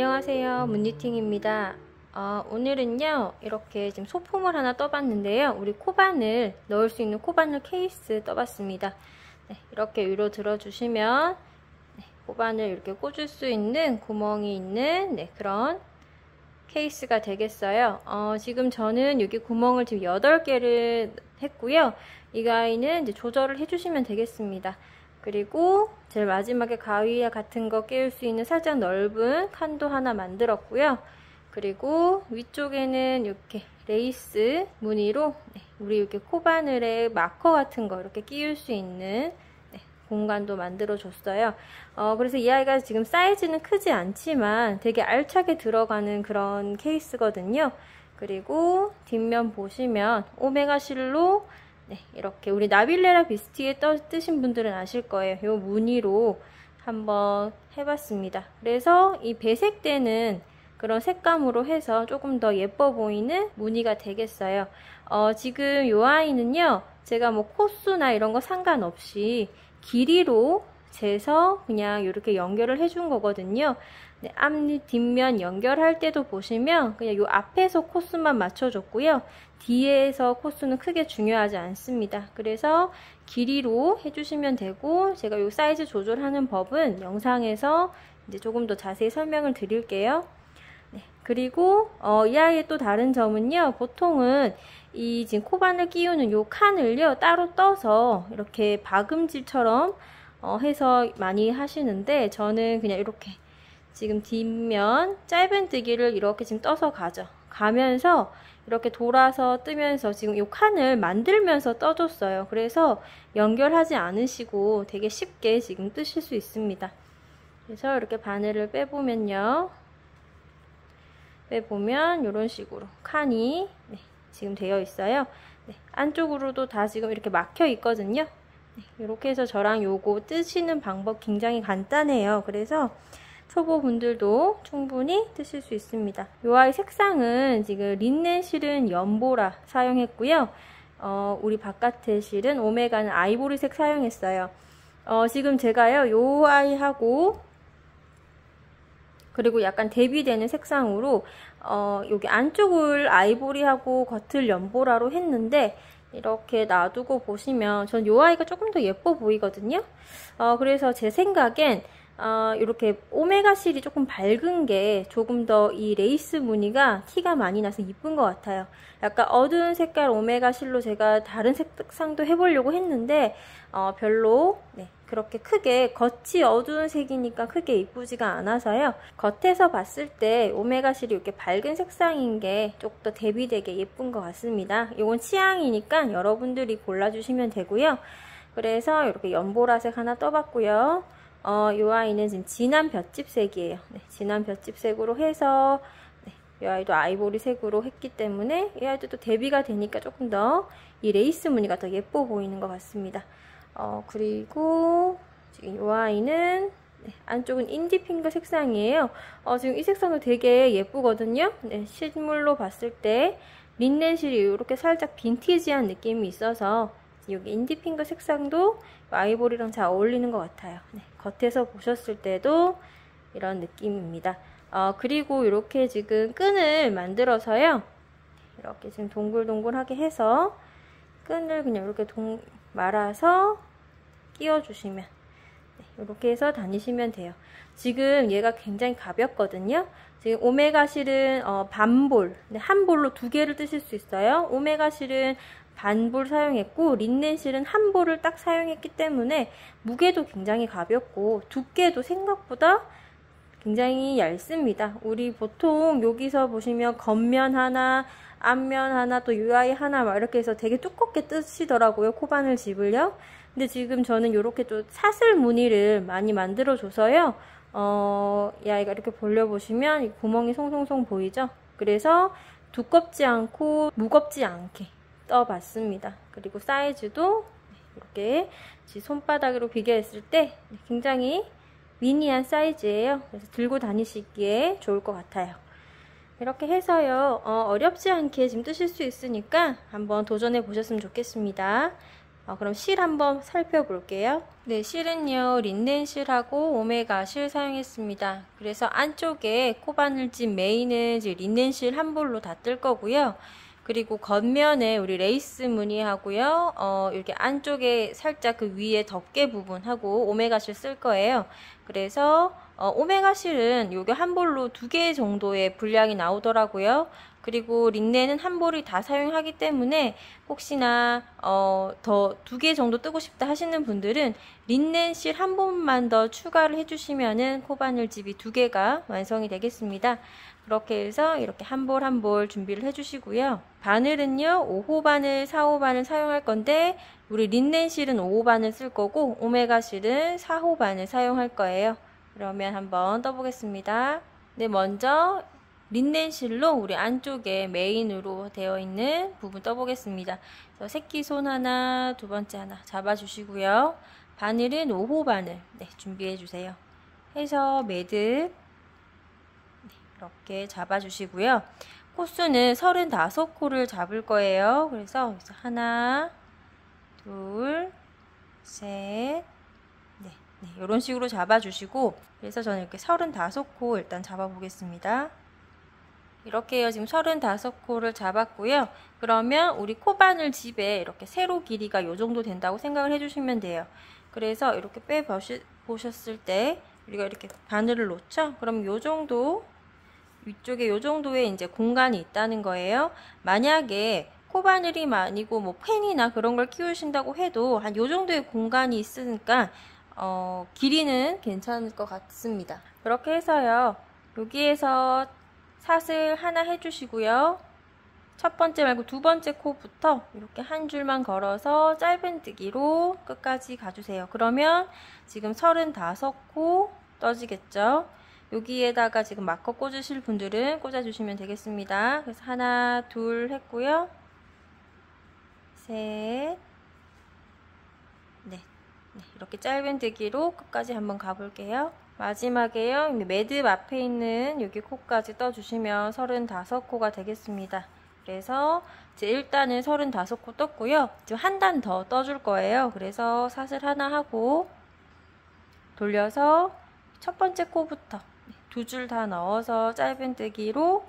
안녕하세요. 문니팅입니다. 어, 오늘은요 이렇게 지금 소품을 하나 떠봤는데요. 우리 코바늘 넣을 수 있는 코바늘 케이스 떠봤습니다. 네, 이렇게 위로 들어주시면 네, 코바늘 이렇게 꽂을 수 있는 구멍이 있는 네, 그런 케이스가 되겠어요. 어, 지금 저는 여기 구멍을 지금 8개를 했고요. 이 가위는 이제 조절을 해주시면 되겠습니다 그리고 제일 마지막에 가위 같은 거 끼울 수 있는 살짝 넓은 칸도 하나 만들었고요. 그리고 위쪽에는 이렇게 레이스 무늬로 네, 우리 이렇게 코바늘에 마커 같은 거 이렇게 끼울 수 있는 네, 공간도 만들어 줬어요. 어, 그래서 이 아이가 지금 사이즈는 크지 않지만 되게 알차게 들어가는 그런 케이스거든요. 그리고 뒷면 보시면 오메가 실로 네, 이렇게 우리 나빌레라 비스티에 떠, 뜨신 분들은 아실 거예요. 이 무늬로 한번 해봤습니다. 그래서 이 배색되는 그런 색감으로 해서 조금 더 예뻐 보이는 무늬가 되겠어요. 어, 지금 이 아이는요. 제가 뭐 코수나 이런 거 상관없이 길이로 재서 그냥 이렇게 연결을 해준 거거든요. 네, 앞니 뒷면 연결할 때도 보시면 그냥 이 앞에서 코스만 맞춰줬고요. 뒤에서 코스는 크게 중요하지 않습니다. 그래서 길이로 해주시면 되고 제가 이 사이즈 조절하는 법은 영상에서 이제 조금 더 자세히 설명을 드릴게요. 네, 그리고 어, 이 아이의 또 다른 점은요. 보통은 이 지금 코바늘 끼우는 이 칸을요 따로 떠서 이렇게 박음질처럼 어, 해서 많이 하시는데 저는 그냥 이렇게 지금 뒷면 짧은 뜨기를 이렇게 지금 떠서 가죠. 가면서 이렇게 돌아서 뜨면서 지금 이 칸을 만들면서 떠줬어요. 그래서 연결하지 않으시고 되게 쉽게 지금 뜨실 수 있습니다. 그래서 이렇게 바늘을 빼보면요. 빼보면 이런 식으로 칸이 네, 지금 되어 있어요. 네, 안쪽으로도 다 지금 이렇게 막혀 있거든요. 네, 이렇게 해서 저랑 요거 뜨시는 방법 굉장히 간단해요. 그래서 초보분들도 충분히 뜨실 수 있습니다. 이 아이 색상은 지금 린넨 실은 연보라 사용했고요. 어, 우리 바깥의 실은 오메가는 아이보리색 사용했어요. 어, 지금 제가요, 이 아이하고 그리고 약간 대비되는 색상으로 어, 여기 안쪽을 아이보리하고 겉을 연보라로 했는데 이렇게 놔두고 보시면 저는 이 아이가 조금 더 예뻐 보이거든요. 어, 그래서 제 생각엔 어, 이렇게 오메가 실이 조금 밝은 게 조금 더 이 레이스 무늬가 티가 많이 나서 이쁜 것 같아요. 약간 어두운 색깔 오메가 실로 제가 다른 색상도 해보려고 했는데 어, 별로 네, 그렇게 크게 겉이 어두운 색이니까 크게 이쁘지가 않아서요. 겉에서 봤을 때 오메가 실이 이렇게 밝은 색상인 게 조금 더 대비되게 예쁜 것 같습니다. 이건 취향이니까 여러분들이 골라주시면 되고요. 그래서 이렇게 연보라색 하나 떠봤고요. 어, 이 아이는 지금 진한 볏짚색이에요. 네, 진한 볏짚색으로 해서 네, 이 아이도 아이보리 색으로 했기 때문에 이 아이도 또 대비가 되니까 조금 더 이 레이스 무늬가 더 예뻐 보이는 것 같습니다. 어, 그리고 지금 이 아이는 네, 안쪽은 indie pink 색상이에요. 어, 지금 이 색상도 되게 예쁘거든요. 네, 실물로 봤을 때 린넨실이 이렇게 살짝 빈티지한 느낌이 있어서 여기 indie pink 색상도 아이보리랑 잘 어울리는 것 같아요. 네, 겉에서 보셨을 때도 이런 느낌입니다. 어, 그리고 이렇게 지금 끈을 만들어서요. 이렇게 지금 동글동글하게 해서 끈을 그냥 이렇게 동, 말아서 끼워주시면 네, 이렇게 해서 다니시면 돼요. 지금 얘가 굉장히 가볍거든요. 지금 오메가 실은 어, 반볼, 네, 한 볼로 두 개를 뜨실 수 있어요. 오메가 실은 반볼 사용했고 린넨실은 한 볼을 딱 사용했기 때문에 무게도 굉장히 가볍고 두께도 생각보다 굉장히 얇습니다. 우리 보통 여기서 보시면 겉면 하나, 앞면 하나, 또 UI 하나 막 이렇게 해서 되게 두껍게 뜨시더라고요. 코바늘 집을요. 근데 지금 저는 이렇게 또 사슬 무늬를 많이 만들어줘서요. 어, 이 아이가 이렇게 벌려보시면 구멍이 송송송 보이죠? 그래서 두껍지 않고 무겁지 않게 떠봤습니다. 그리고 사이즈도 이렇게 손바닥으로 비교했을 때 굉장히 미니한 사이즈예요. 그래서 들고 다니시기에 좋을 것 같아요. 이렇게 해서요. 어, 렵지 않게 지금 뜨실 수 있으니까 한번 도전해 보셨으면 좋겠습니다. 어, 그럼 실 한번 살펴볼게요. 네, 실은요, 린넨 실하고 오메가 실 사용했습니다. 그래서 안쪽에 코바늘집 메인은 린넨 실한 볼로 다 뜰 거고요. 그리고 겉면에 우리 레이스 무늬하고요. 어, 이렇게 안쪽에 살짝 그 위에 덮개 부분하고 오메가 실 쓸 거예요. 그래서 어, 오메가 실은 요게 한 볼로 두 개 정도의 분량이 나오더라고요. 그리고 린넨은 한 볼이 다 사용하기 때문에 혹시나 어, 더 두 개 정도 뜨고 싶다 하시는 분들은 린넨 실 한 번만 더 추가를 해주시면은 코바늘집이 두 개가 완성이 되겠습니다. 그렇게 해서 이렇게 한 볼 한 볼 준비를 해주시고요. 바늘은요 5호 바늘, 4호 바늘 사용할 건데 우리 린넨 실은 5호 바늘 쓸 거고 오메가 실은 4호 바늘 사용할 거예요. 그러면 한번 떠보겠습니다. 네, 먼저 린넨 실로 우리 안쪽에 메인으로 되어 있는 부분 떠보겠습니다. 새끼 손 하나, 두 번째 하나 잡아주시고요. 바늘은 5호 바늘 네, 준비해 주세요. 해서 매듭 이렇게 잡아주시고요. 코수는 35코를 잡을 거예요. 그래서 하나, 둘, 셋, 네, 네, 이런 식으로 잡아주시고 그래서 저는 이렇게 35코 일단 잡아보겠습니다. 이렇게 요 지금 35코를 잡았고요. 그러면 우리 코바늘 집에 이렇게 세로 길이가 이 정도 된다고 생각을 해주시면 돼요. 그래서 이렇게 빼보셨을 때 우리가 이렇게 바늘을 놓죠? 그럼 이 정도 위쪽에 이 정도의 이제 공간이 있다는 거예요. 만약에 코바늘이 아니고 뭐 펜이나 그런 걸 키우신다고 해도 한이 정도의 공간이 있으니까 어, 길이는 괜찮을 것 같습니다. 그렇게 해서요. 여기에서 사슬 하나 해주시고요. 첫 번째 말고 두 번째 코부터 이렇게 한 줄만 걸어서 짧은뜨기로 끝까지 가주세요. 그러면 지금 35코 떠지겠죠? 여기에다가 지금 마커 꽂으실 분들은 꽂아주시면 되겠습니다. 그래서 하나, 둘 했고요. 셋, 네, 네 이렇게 짧은뜨기로 끝까지 한번 가볼게요. 마지막에요. 매듭 앞에 있는 여기 코까지 떠주시면 35코가 되겠습니다. 그래서 이제 일단은 35코 떴고요. 지금 한 단 더 떠줄 거예요. 그래서 사슬 하나 하고 돌려서 첫 번째 코부터 두 줄 다 넣어서 짧은뜨기로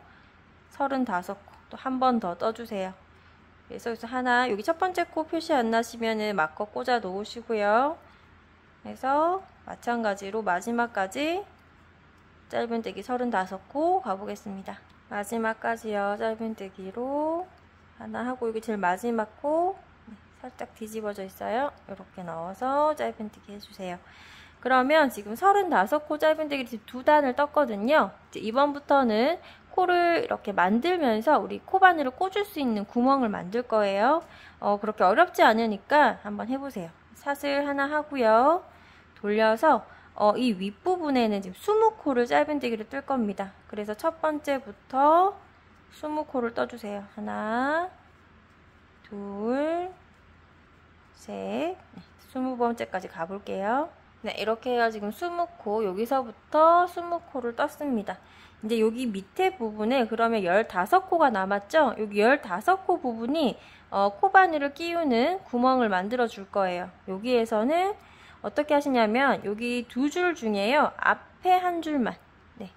35코 또 한 번 더 떠주세요. 그래서 하나 여기 첫 번째 코 표시 안 나시면은 마커 꽂아 놓으시고요. 그래서 마찬가지로 마지막까지 짧은뜨기 35코 가보겠습니다. 마지막까지요. 짧은뜨기로 하나 하고 여기 제일 마지막 코 네, 살짝 뒤집어져 있어요. 이렇게 넣어서 짧은뜨기 해주세요. 그러면 지금 35코 짧은뜨기 두 단을 떴거든요. 이번부터는 코를 이렇게 만들면서 우리 코바늘을 꽂을 수 있는 구멍을 만들 거예요. 어, 그렇게 어렵지 않으니까 한번 해보세요. 사슬 하나 하고요. 돌려서 어, 이 윗부분에는 지금 20코를 짧은뜨기를 뜰 겁니다. 그래서 첫 번째부터 20코를 떠주세요. 하나, 둘, 셋, 네, 20번째까지 가볼게요. 네, 이렇게 해요. 지금 20코, 여기서부터 20코를 떴습니다. 이제 여기 밑에 부분에 그러면 15코가 남았죠? 여기 15코 부분이 어, 코바늘을 끼우는 구멍을 만들어 줄 거예요. 여기에서는 어떻게 하시냐면 여기 두 줄 중에요. 앞에 한 줄만 네,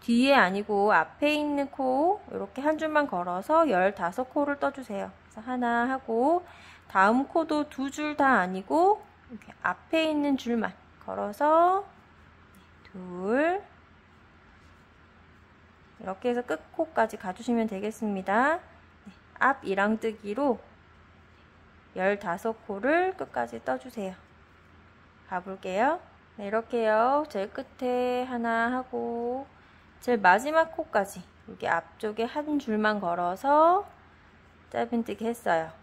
뒤에 아니고 앞에 있는 코 이렇게 한 줄만 걸어서 15코를 떠주세요. 그래서 하나 하고 다음 코도 두 줄 다 아니고 이렇게 앞에 있는 줄만 걸어서 둘 이렇게 해서 끝코까지 가주시면 되겠습니다. 네, 앞 이랑뜨기로 15코를 끝까지 떠주세요. 가볼게요. 네, 이렇게요. 제일 끝에 하나 하고 제일 마지막 코까지 여기 앞쪽에 한 줄만 걸어서 짧은뜨기 했어요.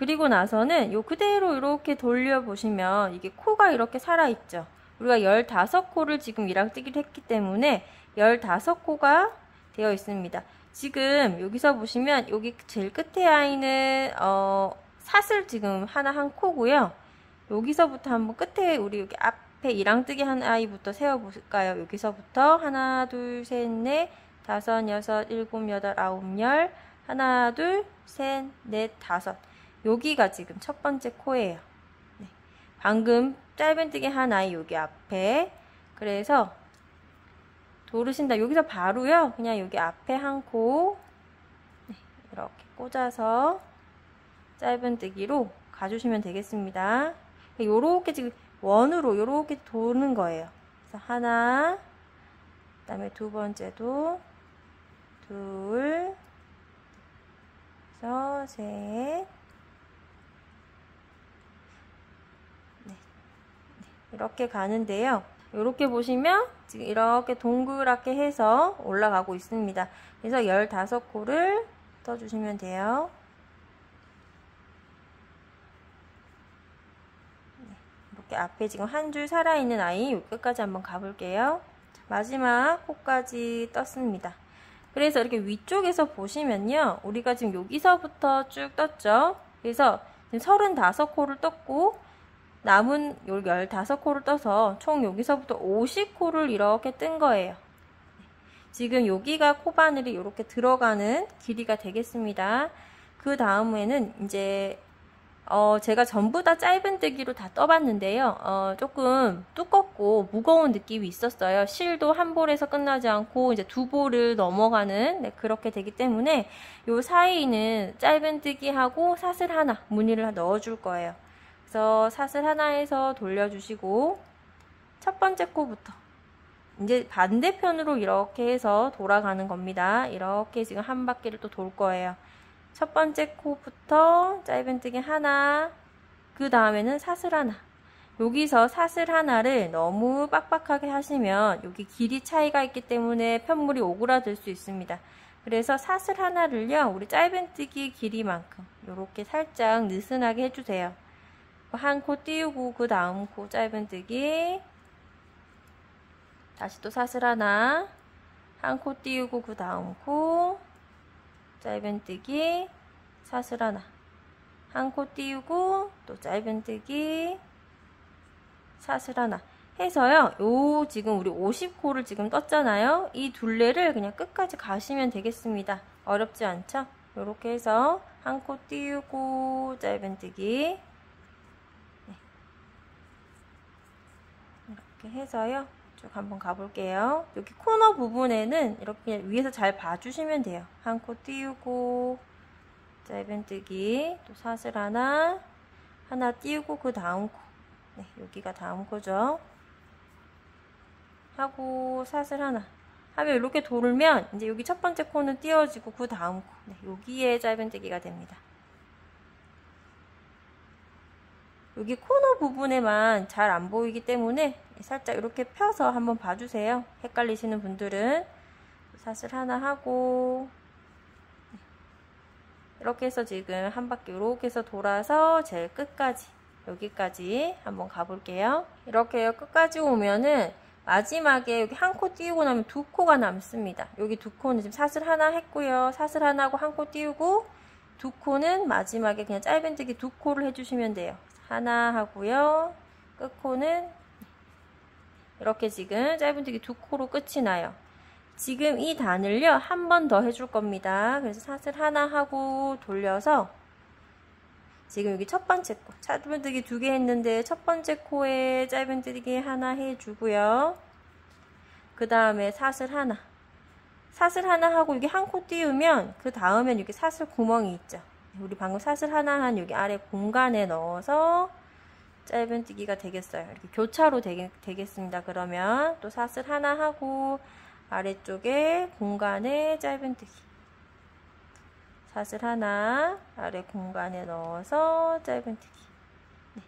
그리고 나서는 요 그대로 이렇게 돌려보시면 이게 코가 이렇게 살아있죠. 우리가 15코를 지금 이랑뜨기를 했기 때문에 15코가 되어 있습니다. 지금 여기서 보시면 여기 제일 끝에 아이는 어, 사슬 지금 하나 한 코고요. 여기서부터 한번 끝에 우리 여기 앞에 이랑뜨기 한 아이부터 세워볼까요? 여기서부터 하나, 둘, 셋, 넷, 다섯, 여섯, 일곱, 여덟, 아홉, 열 하나, 둘, 셋, 넷, 다섯 여기가 지금 첫 번째 코예요. 네. 방금 짧은뜨기 하나에 여기 앞에 그래서 도르신다. 여기서 바로요. 그냥 여기 앞에 한 코, 네, 이렇게 꽂아서 짧은뜨기로 가주시면 되겠습니다. 요렇게 지금 원으로 요렇게 도는 거예요. 그래서 하나, 그 다음에 두 번째도 둘, 그래서 셋, 네. 네. 이렇게 가는데요. 이렇게 보시면 지금 이렇게 동그랗게 해서 올라가고 있습니다. 그래서 15코를 떠주시면 돼요. 네, 이렇게 앞에 지금 한 줄 살아있는 아이 끝까지 한번 가볼게요. 마지막 코까지 떴습니다. 그래서 이렇게 위쪽에서 보시면요. 우리가 지금 여기서부터 쭉 떴죠. 그래서 지금 35코를 떴고 남은 요 15코를 떠서 총 여기서부터 50코를 이렇게 뜬 거예요. 지금 여기가 코바늘이 이렇게 들어가는 길이가 되겠습니다. 그 다음에는 이제 어 제가 전부 다 짧은 뜨기로 다 떠봤는데요. 어 조금 두껍고 무거운 느낌이 있었어요. 실도 한 볼에서 끝나지 않고 이제 두 볼을 넘어가는 네, 그렇게 되기 때문에 요 사이는 짧은 뜨기하고 사슬 하나 무늬를 넣어줄 거예요. 그래서 사슬 하나에서 돌려주시고 첫 번째 코부터 이제 반대편으로 이렇게 해서 돌아가는 겁니다. 이렇게 지금 한 바퀴를 또 돌 거예요. 첫 번째 코부터 짧은뜨기 하나 그 다음에는 사슬 하나 여기서 사슬 하나를 너무 빡빡하게 하시면 여기 길이 차이가 있기 때문에 편물이 오그라들 수 있습니다. 그래서 사슬 하나를요 우리 짧은뜨기 길이만큼 이렇게 살짝 느슨하게 해주세요. 한 코 띄우고 그 다음 코 짧은뜨기. 다시 또 사슬 하나. 한 코 띄우고 그 다음 코 짧은뜨기. 사슬 하나. 한 코 띄우고 또 짧은뜨기. 사슬 하나. 해서요 요 지금 우리 50코를 지금 떴잖아요. 이 둘레를 그냥 끝까지 가시면 되겠습니다. 어렵지 않죠? 이렇게 해서 한 코 띄우고 짧은뜨기 이렇게 해서요. 쭉 한번 가볼게요. 여기 코너 부분에는 이렇게 위에서 잘 봐주시면 돼요. 한 코 띄우고 짧은뜨기 또 사슬 하나 하나 띄우고 그 다음 코 네, 여기가 다음 코죠. 하고 사슬 하나 하면 이렇게 돌면 이제 여기 첫 번째 코는 띄워지고 그 다음 코 네, 여기에 짧은뜨기가 됩니다. 여기 코너 부분에만 잘 안 보이기 때문에 살짝 이렇게 펴서 한번 봐주세요. 헷갈리시는 분들은 사슬 하나 하고 이렇게 해서 지금 한 바퀴 이렇게 해서 돌아서 제일 끝까지 여기까지 한번 가볼게요. 이렇게 끝까지 오면은 마지막에 여기 한 코 띄우고 나면 두 코가 남습니다. 여기 두 코는 지금 사슬 하나 했고요. 사슬 하나 하고 한 코 띄우고 두 코는 마지막에 그냥 짧은뜨기 두 코를 해주시면 돼요. 하나 하고요. 끝코는 이렇게 지금 짧은뜨기 두 코로 끝이 나요. 지금 이 단을요 한 번 더 해줄 겁니다. 그래서 사슬 하나 하고 돌려서 지금 여기 첫 번째 코 짧은뜨기 두 개 했는데 첫 번째 코에 짧은뜨기 하나 해주고요. 그 다음에 사슬 하나 사슬 하나 하고 여기 한코 띄우면 그 다음엔 여기 사슬 구멍이 있죠. 우리 방금 사슬 하나 한 여기 아래 공간에 넣어서 짧은뜨기가 되겠어요. 이렇게 교차로 되겠, 되겠습니다. 그러면 또 사슬 하나 하고 아래쪽에 공간에 짧은뜨기 사슬 하나 아래 공간에 넣어서 짧은뜨기 네,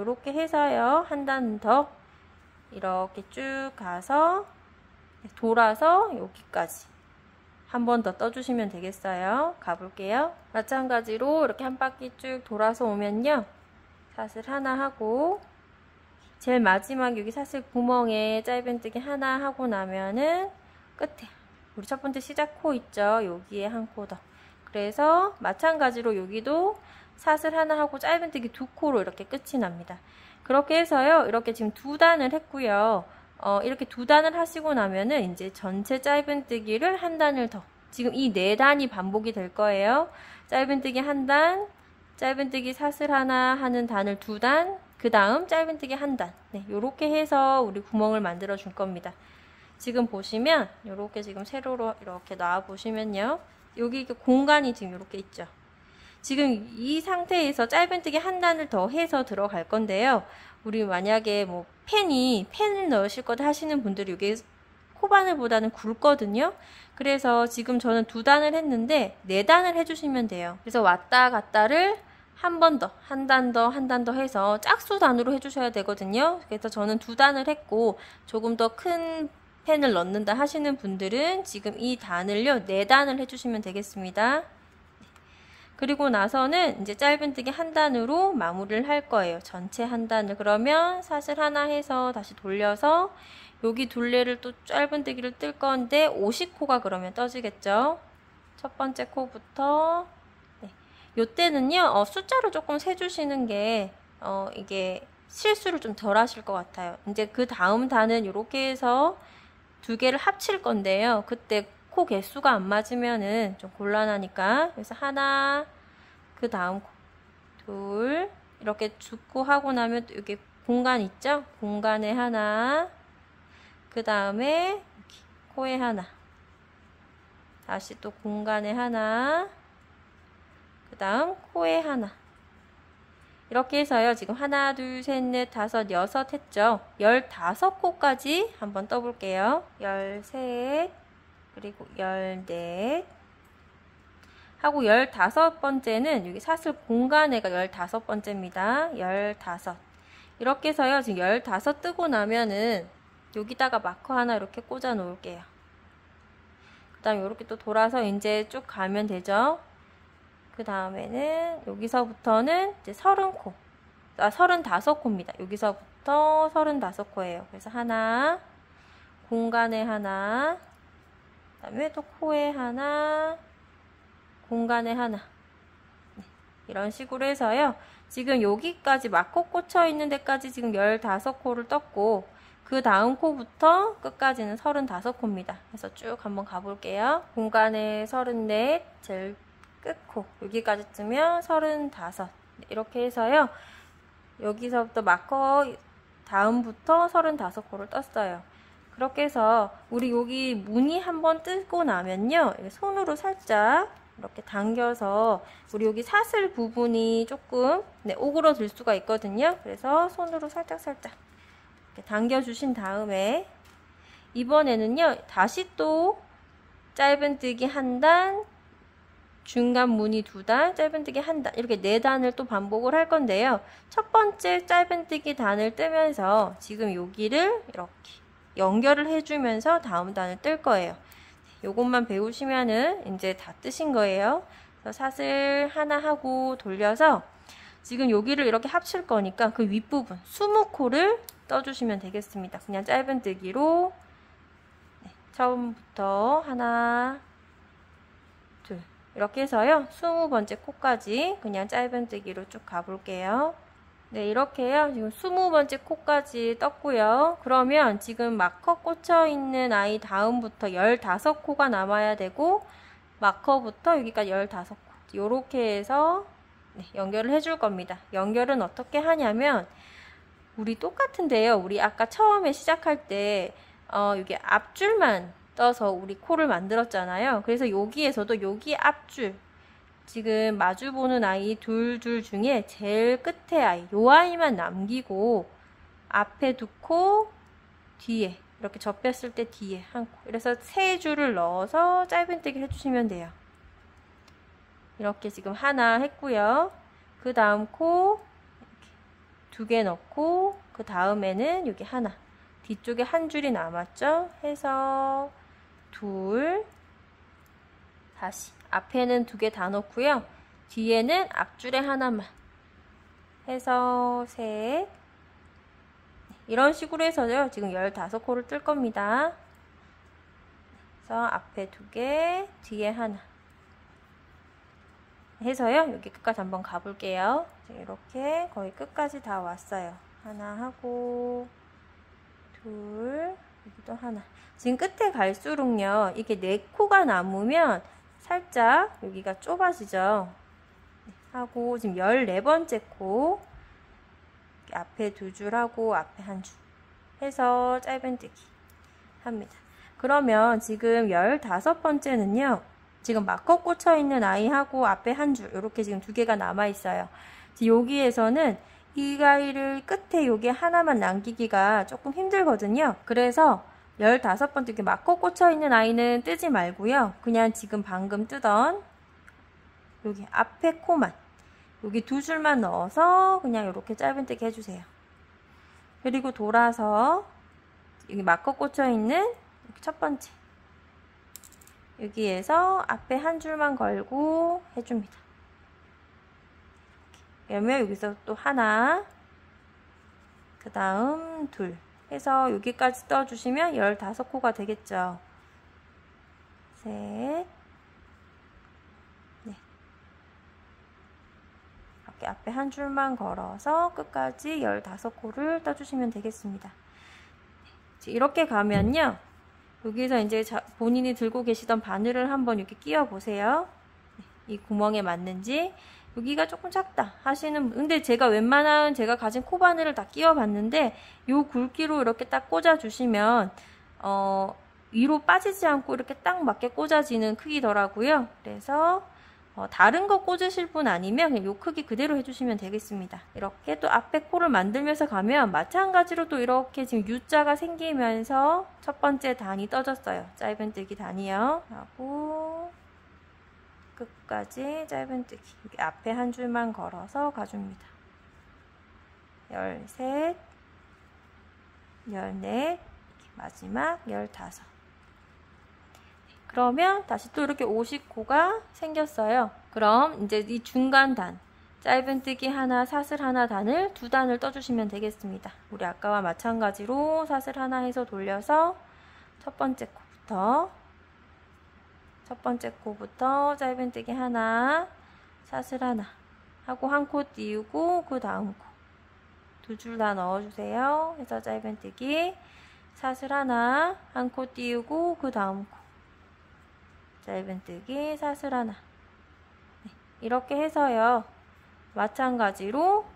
이렇게 해서요. 한 단 더 이렇게 쭉 가서 돌아서 여기까지 한 번 더 떠주시면 되겠어요. 가볼게요. 마찬가지로 이렇게 한 바퀴 쭉 돌아서 오면요. 사슬 하나 하고 제일 마지막 여기 사슬 구멍에 짧은뜨기 하나 하고 나면은 끝에 우리 첫 번째 시작 코 있죠 여기에 한 코 더 그래서 마찬가지로 여기도 사슬 하나 하고 짧은뜨기 두 코로 이렇게 끝이 납니다 그렇게 해서요 이렇게 지금 두 단을 했고요 어, 이렇게 두 단을 하시고 나면은 이제 전체 짧은뜨기를 한 단을 더 지금 이 네 단이 반복이 될 거예요 짧은뜨기 한 단, 짧은뜨기 사슬 하나 하는 단을 두 단, 그 다음 짧은뜨기 한 단. 네, 요렇게 해서 우리 구멍을 만들어 줄 겁니다. 지금 보시면 요렇게 지금 세로로 이렇게 놔 보시면요. 여기 공간이 지금 이렇게 있죠. 지금 이 상태에서 짧은뜨기 한 단을 더 해서 들어갈 건데요. 우리 만약에 뭐 펜이 펜을 넣으실 것 하시는 분들이 이게 코바늘보다는 굵거든요. 그래서 지금 저는 두 단을 했는데 네 단을 해주시면 돼요. 그래서 왔다 갔다를 한 번 더, 한 단 더, 한 단 더 해서 짝수 단으로 해주셔야 되거든요. 그래서 저는 두 단을 했고 조금 더 큰 펜을 넣는다 하시는 분들은 지금 이 단을요, 네 단을 해주시면 되겠습니다. 그리고 나서는 이제 짧은뜨기 한 단으로 마무리를 할 거예요. 전체 한 단을. 그러면 사슬 하나 해서 다시 돌려서 여기 둘레를 또 짧은뜨기를 뜰 건데 50코가 그러면 떠지겠죠. 첫 번째 코부터 네. 요때는요. 어, 숫자를 조금 세주시는 게 어, 이게 실수를 좀 덜 하실 것 같아요. 이제 그 다음 단은 이렇게 해서 두 개를 합칠 건데요. 그때 코 개수가 안 맞으면은 좀 곤란하니까. 그래서 하나 그 다음 둘 이렇게 죽고 하고 나면 여기 공간 있죠? 공간에 하나 그 다음에 코에 하나. 다시 또 공간에 하나 그 다음 코에 하나. 이렇게 해서요. 지금 하나 둘셋넷 다섯 여섯 했죠? 열다섯 코까지 한번 떠볼게요. 열셋 그리고 열넷 하고 열다섯 번째는 여기 사슬 공간에가 열다섯 번째입니다. 열다섯 이렇게 해서요. 지금 열다섯 뜨고 나면은 여기다가 마커 하나 이렇게 꽂아 놓을게요. 그 다음 이렇게 또 돌아서 이제 쭉 가면 되죠. 그 다음에는 여기서부터는 이제 서른 코, 아 서른다섯 코입니다. 여기서부터 서른다섯 코예요. 그래서 하나, 공간에 하나, 그 다음에 또 코에 하나, 공간에 하나. 네, 이런 식으로 해서요. 지금 여기까지 마코 꽂혀 있는 데까지 지금 15코를 떴고 그 다음 코부터 끝까지는 35코입니다. 그래서 쭉 한번 가볼게요. 공간에 34, 제일 끝코 여기까지 뜨면 35 이렇게 해서요. 여기서부터 마커 다음부터 35코를 떴어요. 그렇게 해서 우리 여기 무늬 한번 뜨고 나면요. 손으로 살짝 이렇게 당겨서 우리 여기 사슬 부분이 조금 네, 오그러들 수가 있거든요. 그래서 손으로 살짝살짝 이렇게 당겨주신 다음에 이번에는요. 다시 또 짧은뜨기 한 단, 중간 무늬 두 단, 짧은뜨기 한 단, 이렇게 네 단을 또 반복을 할 건데요. 첫 번째 짧은뜨기 단을 뜨면서 지금 여기를 이렇게 연결을 해주면서 다음 단을 뜰 거예요. 요것만 배우시면은 이제 다 뜨신 거예요. 사슬 하나 하고 돌려서 지금 여기를 이렇게 합칠 거니까 그 윗부분 20코를 떠주시면 되겠습니다. 그냥 짧은뜨기로 네, 처음부터 하나 둘 이렇게 해서요. 20번째 코까지 그냥 짧은뜨기로 쭉 가볼게요. 네, 이렇게요. 지금 20번째 코까지 떴고요. 그러면 지금 마커 꽂혀 있는 아이 다음부터 15코가 남아야 되고 마커부터 여기까지 15코. 이렇게 해서 네, 연결을 해줄 겁니다. 연결은 어떻게 하냐면 우리 똑같은데요. 우리 아까 처음에 시작할 때 어, 여기 앞줄만 떠서 우리 코를 만들었잖아요. 그래서 여기에서도 여기 앞줄 지금 마주 보는 아이 둘둘 중에 제일 끝에 아이 요 아이만 남기고 앞에 두 코 뒤에 이렇게 접혔을 때 뒤에 한 코. 그래서 세 줄을 넣어서 짧은뜨기 해주시면 돼요. 이렇게 지금 하나 했고요. 그 다음 코 두 개 넣고 그 다음에는 여기 하나 뒤쪽에 한 줄이 남았죠? 해서 둘 다시 앞에는 두 개 다 넣고요. 뒤에는 앞줄에 하나만 해서 셋 이런 식으로 해서요. 지금 15코를 뜰 겁니다. 그래서 앞에 두 개, 뒤에 하나 해서요. 여기 끝까지 한번 가볼게요. 이렇게 거의 끝까지 다 왔어요. 하나 하고 둘 여기도 하나 지금 끝에 갈수록요. 이게 네 코가 남으면 살짝 여기가 좁아지죠. 하고 지금 14번째 코 앞에 두 줄 하고 앞에 한 줄 해서 짧은뜨기 합니다. 그러면 지금 15번째는요. 지금 마커 꽂혀 있는 아이하고 앞에 한 줄 이렇게 지금 두 개가 남아 있어요. 여기에서는 이 가위를 끝에 여기 하나만 남기기가 조금 힘들거든요. 그래서 15번째 이렇게 마커 꽂혀 있는 아이는 뜨지 말고요. 그냥 지금 방금 뜨던 여기 앞에 코만 여기 두 줄만 넣어서 그냥 이렇게 짧은뜨기 해주세요. 그리고 돌아서 여기 마커 꽂혀 있는 첫 번째 여기에서 앞에 한 줄만 걸고 해줍니다. 그러면 여기서 또 하나 그 다음 둘 해서 여기까지 떠주시면 15코가 되겠죠. 셋 네. 이렇게 앞에 한 줄만 걸어서 끝까지 15코를 떠주시면 되겠습니다. 이렇게 가면요. 여기서 이제 본인이 들고 계시던 바늘을 한번 이렇게 끼워 보세요. 네, 이 구멍에 맞는지 여기가 조금 작다 하시는 근데 제가 웬만한 제가 가진 코바늘을 다 끼워 봤는데 요 굵기로 이렇게 딱 꽂아 주시면 어 위로 빠지지 않고 이렇게 딱 맞게 꽂아지는 크기더라고요. 그래서 어, 다른 거 꽂으실 분 아니면 그냥 요 크기 그대로 해주시면 되겠습니다. 이렇게 또 앞에 코를 만들면서 가면 마찬가지로 또 이렇게 지금 U자가 생기면서 첫 번째 단이 떠졌어요. 짧은 뜨기 단이요. 하고 끝까지 짧은뜨기 앞에 한 줄만 걸어서 가줍니다. 13, 14, 마지막 15 그러면 다시 또 이렇게 50코가 생겼어요. 그럼 이제 이 중간 단, 짧은뜨기 하나, 사슬 하나 단을 두 단을 떠주시면 되겠습니다. 우리 아까와 마찬가지로 사슬 하나 해서 돌려서 첫 번째 코부터 첫 번째 코부터 짧은뜨기 하나, 사슬 하나 하고 한 코 띄우고 그 다음 코. 두 줄 다 넣어주세요. 해서 짧은뜨기 사슬 하나, 한 코 띄우고 그 다음 코. 짧은뜨기 사슬 하나. 네, 이렇게 해서요. 마찬가지로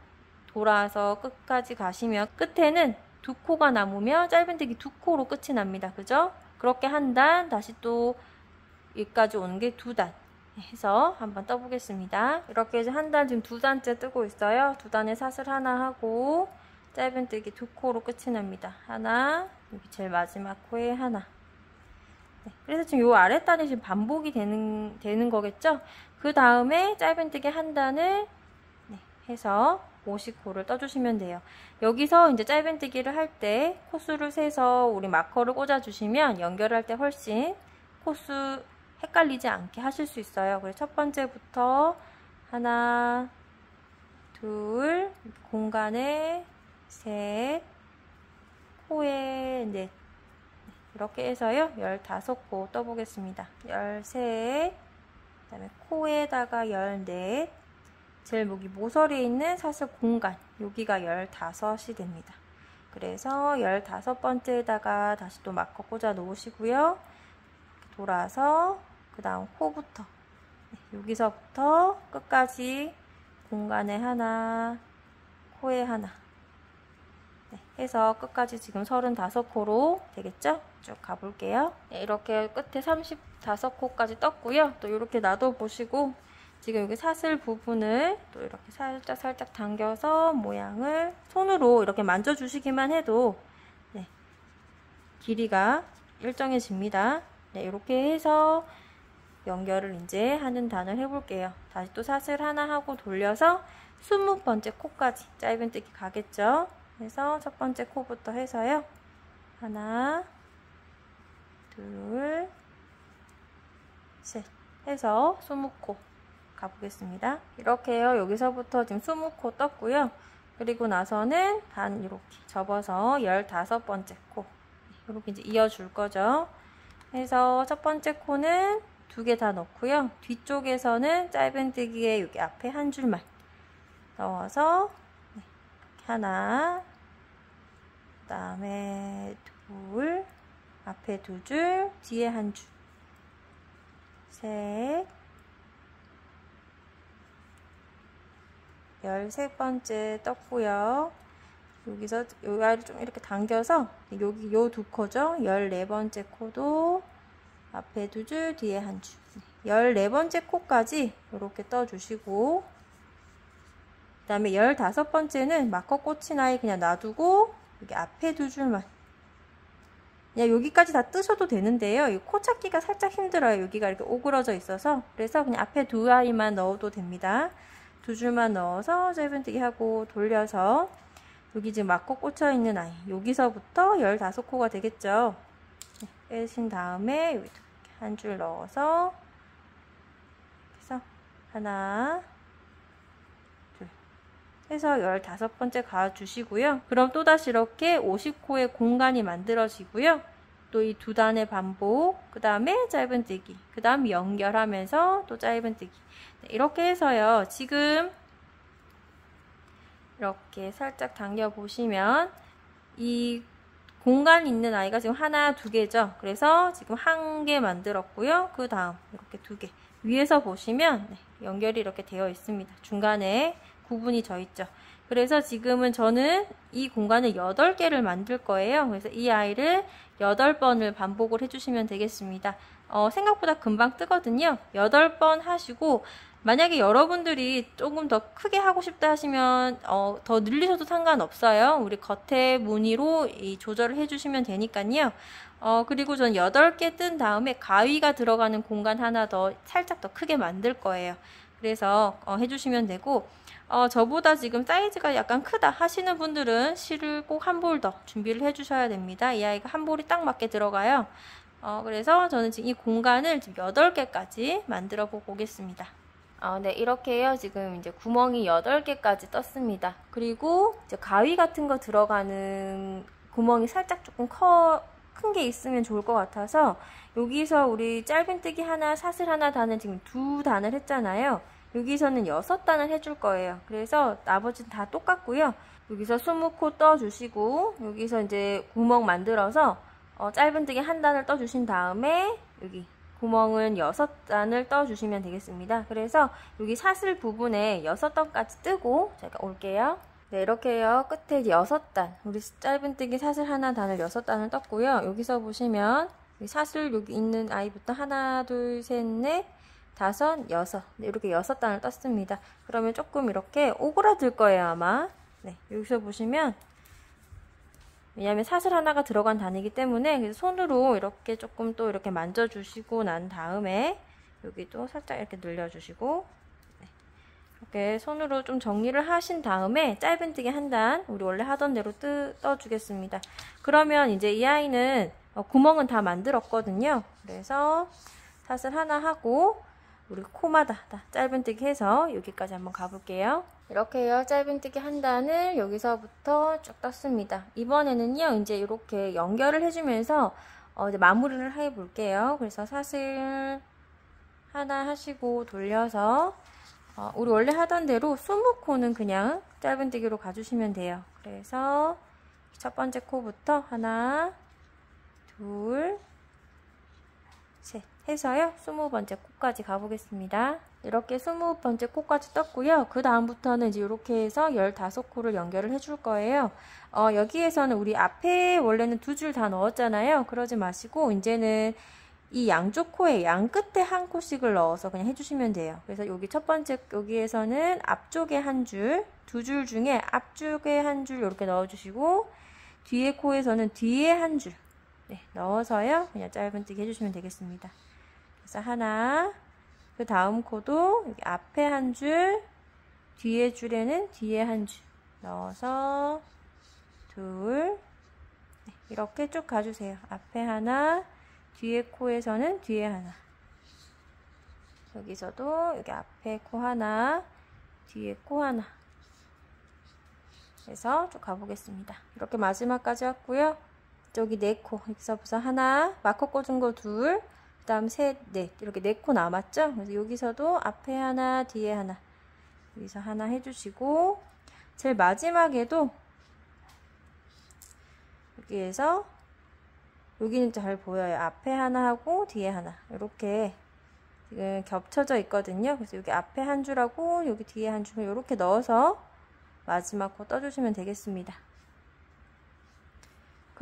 돌아서 끝까지 가시면 끝에는 두 코가 남으면 짧은뜨기 두 코로 끝이 납니다. 그죠? 그렇게 한 단 다시 또 여기까지 오는 게 두 단 해서 한번 떠보겠습니다 이렇게 해서 한 단 지금 두 단째 뜨고 있어요 두 단에 사슬 하나 하고 짧은 뜨기 두 코로 끝이 납니다 하나 여기 제일 마지막 코에 하나 네, 그래서 지금 요 아랫단이 지금 반복이 되는, 되는 거겠죠? 그 다음에 짧은 뜨기 한 단을 네, 해서 50코를 떠주시면 돼요. 여기서 이제 짧은 뜨기를 할 때 코수를 세서 우리 마커를 꽂아주시면 연결할 때 훨씬 코수 헷갈리지 않게 하실 수 있어요. 그래서 첫 번째부터 하나, 둘, 공간에 셋, 코에 넷, 이렇게 해서요. 15코 떠보겠습니다. 13, 그 다음에 코에다가 14, 제일 목이 모서리에 있는 사슬 공간, 여기가 15이 됩니다. 그래서 15번째에다가 다시 또 마커 꽂아 놓으시고요. 돌아서 그 다음 코부터 네, 여기서부터 끝까지 공간에 하나, 코에 하나 네, 해서 끝까지 지금 35코로 되겠죠? 쭉 가볼게요. 네, 이렇게 끝에 35코까지 떴고요. 또 이렇게 놔둬보시고 지금 여기 사슬 부분을 또 이렇게 살짝 살짝 당겨서 모양을 손으로 이렇게 만져주시기만 해도 네, 길이가 일정해집니다. 네, 이렇게 해서 연결을 이제 하는 단을 해볼게요. 다시 또 사슬 하나 하고 돌려서 20번째 코까지 짧은뜨기 가겠죠. 그래서 첫 번째 코부터 해서요. 하나, 둘, 셋 해서 20코 가보겠습니다. 이렇게요. 여기서부터 지금 20코 떴고요. 그리고 나서는 반 이렇게 접어서 15번째 코 이렇게 이제 이어줄 거죠. 해서 첫 번째 코는 두 개 다 넣고요. 뒤쪽에서는 짧은뜨기에 여기 앞에 한 줄만 넣어서 네, 하나 그 다음에 둘 앞에 두 줄, 뒤에 한 줄, 셋, 13번째 떴고요. 여기서 요 아이를 좀 이렇게 당겨서 여기 요 두 코죠. 14번째 코도 앞에 두 줄, 뒤에 한 줄. 14번째 코까지 이렇게 떠주시고 그 다음에 15번째는 마커 꽂힌 아이 그냥 놔두고 여기 앞에 두 줄만 그냥 여기까지 다 뜨셔도 되는데요. 이 코 찾기가 살짝 힘들어요. 여기가 이렇게 오그러져 있어서 그래서 그냥 앞에 두 아이만 넣어도 됩니다. 두 줄만 넣어서 짧은뜨기 하고 돌려서 여기 지금 막고 꽂혀 있는 아이 여기서부터 15코가 되겠죠. 네, 빼신 다음에 여기 한 줄 넣어서 해서 하나 둘 해서 15번째 가주시고요. 그럼 또다시 이렇게 50코의 공간이 만들어지고요. 또 이 두 단의 반복, 그 다음에 짧은뜨기, 그 다음 연결하면서 또 짧은뜨기 네, 이렇게 해서요. 지금 이렇게 살짝 당겨 보시면 이 공간 있는 아이가 지금 하나, 두 개죠. 그래서 지금 한 개 만들었고요. 그 다음 이렇게 두 개. 위에서 보시면 네, 연결이 이렇게 되어 있습니다. 중간에 구분이 져 있죠. 그래서 지금은 저는 이 공간을 8개를 만들 거예요. 그래서 이 아이를 8번을 반복을 해주시면 되겠습니다. 어, 생각보다 금방 뜨거든요. 8번 하시고 만약에 여러분들이 조금 더 크게 하고 싶다 하시면 어, 더 늘리셔도 상관없어요. 우리 겉에 무늬로 조절을 해주시면 되니까요. 어, 그리고 전 8개 뜬 다음에 가위가 들어가는 공간 하나 더 살짝 더 크게 만들 거예요. 그래서 어, 해주시면 되고 어, 저보다 지금 사이즈가 약간 크다 하시는 분들은 실을 꼭 한 볼 더 준비를 해주셔야 됩니다. 이 아이가 한 볼이 딱 맞게 들어가요. 어, 그래서 저는 지금 이 공간을 지금 8개까지 만들어 보고 오겠습니다. 어, 네, 이렇게 요. 지금 이제 구멍이 8개까지 떴습니다. 그리고 이제 가위 같은 거 들어가는 구멍이 살짝 조금 커, 큰 게 있으면 좋을 것 같아서 여기서 우리 짧은뜨기 하나, 사슬 하나 단을 지금 두 단을 했잖아요. 여기서는 6단을 해줄 거예요. 그래서 나머지는 다 똑같고요. 여기서 20코 떠주시고 여기서 이제 구멍 만들어서 어, 짧은뜨기 한 단을 떠주신 다음에 여기 구멍은 6단을 떠주시면 되겠습니다. 그래서 여기 사슬 부분에 6단까지 뜨고 제가 올게요. 네, 이렇게요. 끝에 6단, 우리 짧은뜨기 사슬 하나 단을 6단을 떴고요. 여기서 보시면 사슬 여기 있는 아이부터 하나, 둘, 셋, 넷, 다섯, 여섯 네, 이렇게 여섯 단을 떴습니다. 그러면 조금 이렇게 오그라들 거예요 아마. 네, 여기서 보시면 왜냐하면 사슬 하나가 들어간 단이기 때문에 그래서 손으로 이렇게 조금 또 이렇게 만져주시고 난 다음에 여기도 살짝 이렇게 늘려주시고 네. 이렇게 손으로 좀 정리를 하신 다음에 짧은뜨기 한 단 우리 원래 하던 대로 뜯, 떠주겠습니다. 그러면 이제 이 아이는 어, 구멍은 다 만들었거든요. 그래서 사슬 하나 하고 우리 코마다 짧은뜨기 해서 여기까지 한번 가볼게요. 이렇게 요. 짧은뜨기 한 단을 여기서부터 쭉 떴습니다. 이번에는요. 이제 이렇게 연결을 해주면서 어, 이제 마무리를 해 볼게요. 그래서 사슬 하나 하시고 돌려서 어, 우리 원래 하던 대로 20코는 그냥 짧은뜨기로 가주시면 돼요. 그래서 첫 번째 코부터 하나, 둘, 셋 해서요. 20번째 코까지 가보겠습니다. 이렇게 20번째 코까지 떴고요. 그 다음부터는 이제 이렇게 해서 15코를 연결을 해줄 거예요. 어, 여기에서는 우리 앞에 원래는 두 줄 다 넣었잖아요. 그러지 마시고 이제는 이 양쪽 코에 양 끝에 한 코씩을 넣어서 그냥 해주시면 돼요. 그래서 여기 첫 번째 여기에서는 앞쪽에 한 줄, 두 줄 중에 앞쪽에 한 줄 이렇게 넣어주시고 뒤에 코에서는 뒤에 한 줄, 네, 넣어서요. 그냥 짧은뜨기 해주시면 되겠습니다. 그래서 하나, 그 다음 코도 여기 앞에 한 줄, 뒤에 줄에는 뒤에 한 줄 넣어서 둘, 네, 이렇게 쭉 가주세요. 앞에 하나, 뒤에 코에서는 뒤에 하나. 여기서도 여기 앞에 코 하나, 뒤에 코 하나. 그래서 쭉 가보겠습니다. 이렇게 마지막까지 왔고요. 저기 네 코, 여기서부터 하나, 마커 꽂은 거 둘, 그 다음 셋, 넷 이렇게 네 코 남았죠? 그래서 여기서도 앞에 하나, 뒤에 하나 여기서 하나 해주시고 제일 마지막에도 여기에서 여기는 잘 보여요. 앞에 하나 하고 뒤에 하나 이렇게 지금 겹쳐져 있거든요. 그래서 여기 앞에 한 줄하고 여기 뒤에 한 줄을 이렇게 넣어서 마지막 코 떠주시면 되겠습니다.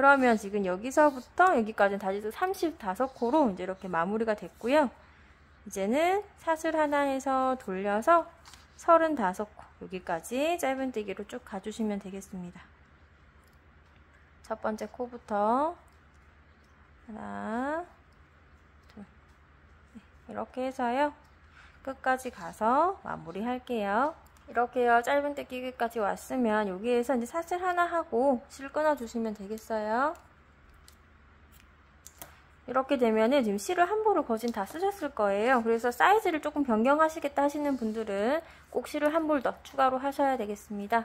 그러면 지금 여기서부터 여기까지는 다시 35코로 이제 이렇게 마무리가 됐고요. 이제는 사슬 하나 해서 돌려서 35코 여기까지 짧은뜨기로 쭉 가주시면 되겠습니다. 첫 번째 코부터 하나 둘 네, 이렇게 해서요. 끝까지 가서 마무리 할게요. 이렇게요. 짧은뜨기 끝까지 왔으면 여기에서 이제 사슬 하나 하고 실 끊어 주시면 되겠어요. 이렇게 되면은 지금 실을 한 볼을 거진 다 쓰셨을 거예요. 그래서 사이즈를 조금 변경하시겠다 하시는 분들은 꼭 실을 한 볼 더 추가로 하셔야 되겠습니다.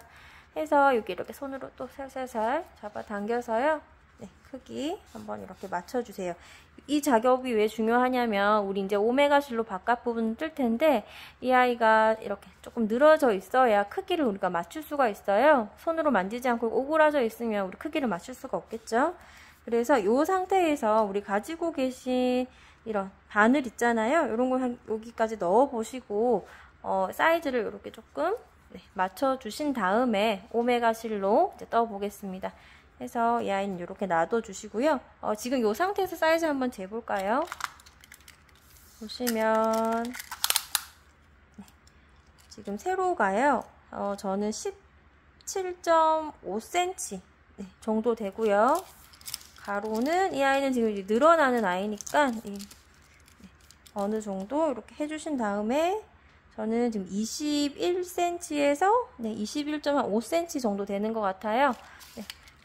해서 여기 이렇게 손으로 또 살살살 잡아 당겨서요. 네, 크기 한번 이렇게 맞춰주세요. 이 작업이 왜 중요하냐면 우리 이제 오메가 실로 바깥 부분 뜰 텐데 이 아이가 이렇게 조금 늘어져 있어야 크기를 우리가 맞출 수가 있어요. 손으로 만지지 않고 오그라져 있으면 우리 크기를 맞출 수가 없겠죠. 그래서 이 상태에서 우리 가지고 계신 이런 바늘 있잖아요. 이런 거 여기까지 넣어 보시고 어, 사이즈를 이렇게 조금 네, 맞춰 주신 다음에 오메가 실로 떠 보겠습니다. 해서 이 아이는 이렇게 놔둬 주시고요. 어, 지금 이 상태에서 사이즈 한번 재볼까요? 보시면 네, 지금 세로가요. 어, 저는 17.5cm 네, 정도 되고요. 가로는 이 아이는 지금 늘어나는 아이니까 네, 어느 정도 이렇게 해주신 다음에 저는 지금 21cm에서 네, 21.5cm 정도 되는 것 같아요.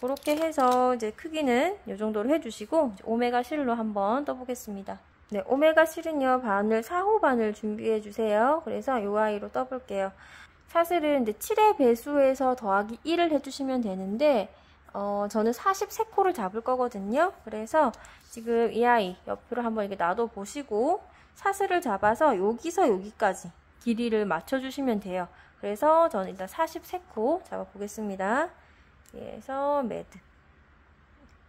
네, 그렇게 해서 이제 크기는 이 정도로 해주시고 오메가 실로 한번 떠보겠습니다. 네, 오메가 실은요 바늘 4호 바늘 준비해 주세요. 그래서 이 아이로 떠볼게요. 사슬은 이제 7의 배수에서 더하기 1을 해주시면 되는데 어, 저는 43코를 잡을 거거든요. 그래서 지금 이 아이 옆으로 한번 이렇게 놔둬 보시고 사슬을 잡아서 여기서 여기까지 길이를 맞춰주시면 돼요. 그래서 저는 일단 43코 잡아보겠습니다. 그래서 매드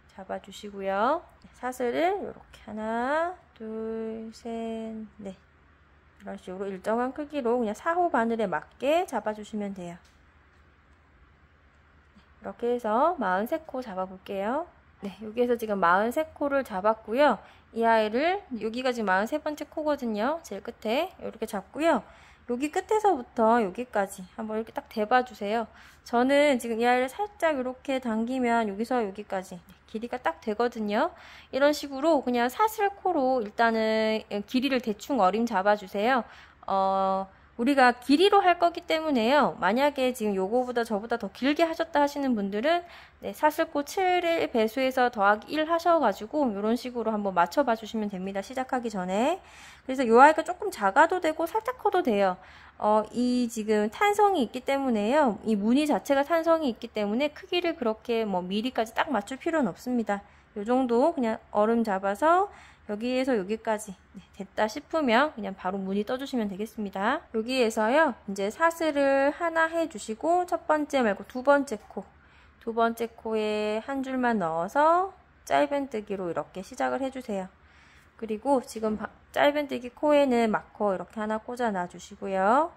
잡아주시고요. 사슬을 이렇게 하나, 둘, 셋, 넷 이런 식으로 일정한 크기로 그냥 4호 바늘에 맞게 잡아주시면 돼요. 이렇게 해서 43코 잡아볼게요. 네, 여기에서 지금 43코를 잡았고요. 이 아이를 여기가 지금 43번째 코거든요. 제일 끝에 이렇게 잡고요. 여기 끝에서부터 여기까지 한번 이렇게 딱 대봐주세요. 저는 지금 이 아이를 살짝 이렇게 당기면 여기서 여기까지 길이가 딱 되거든요. 이런 식으로 그냥 사슬코로 일단은 길이를 대충 어림 잡아주세요. 어... 우리가 길이로 할 거기 때문에요. 만약에 지금 요거보다 저보다 더 길게 하셨다 하시는 분들은 네, 사슬코 7을 배수해서 더하기 1 하셔가지고 이런 식으로 한번 맞춰봐 주시면 됩니다. 시작하기 전에. 그래서 요 아이가 조금 작아도 되고 살짝 커도 돼요. 어, 이 지금 탄성이 있기 때문에요. 이 무늬 자체가 탄성이 있기 때문에 크기를 그렇게 뭐 미리까지 딱 맞출 필요는 없습니다. 요 정도 그냥 얼음 잡아서 여기에서 여기까지 네, 됐다 싶으면 그냥 바로 무늬 떠주시면 되겠습니다. 여기에서요 이제 사슬을 하나 해주시고 첫 번째 말고 두 번째 코 두 번째 코에 한 줄만 넣어서 짧은뜨기로 이렇게 시작을 해주세요. 그리고 지금 짧은뜨기 코에는 마커 이렇게 하나 꽂아 놔주시고요.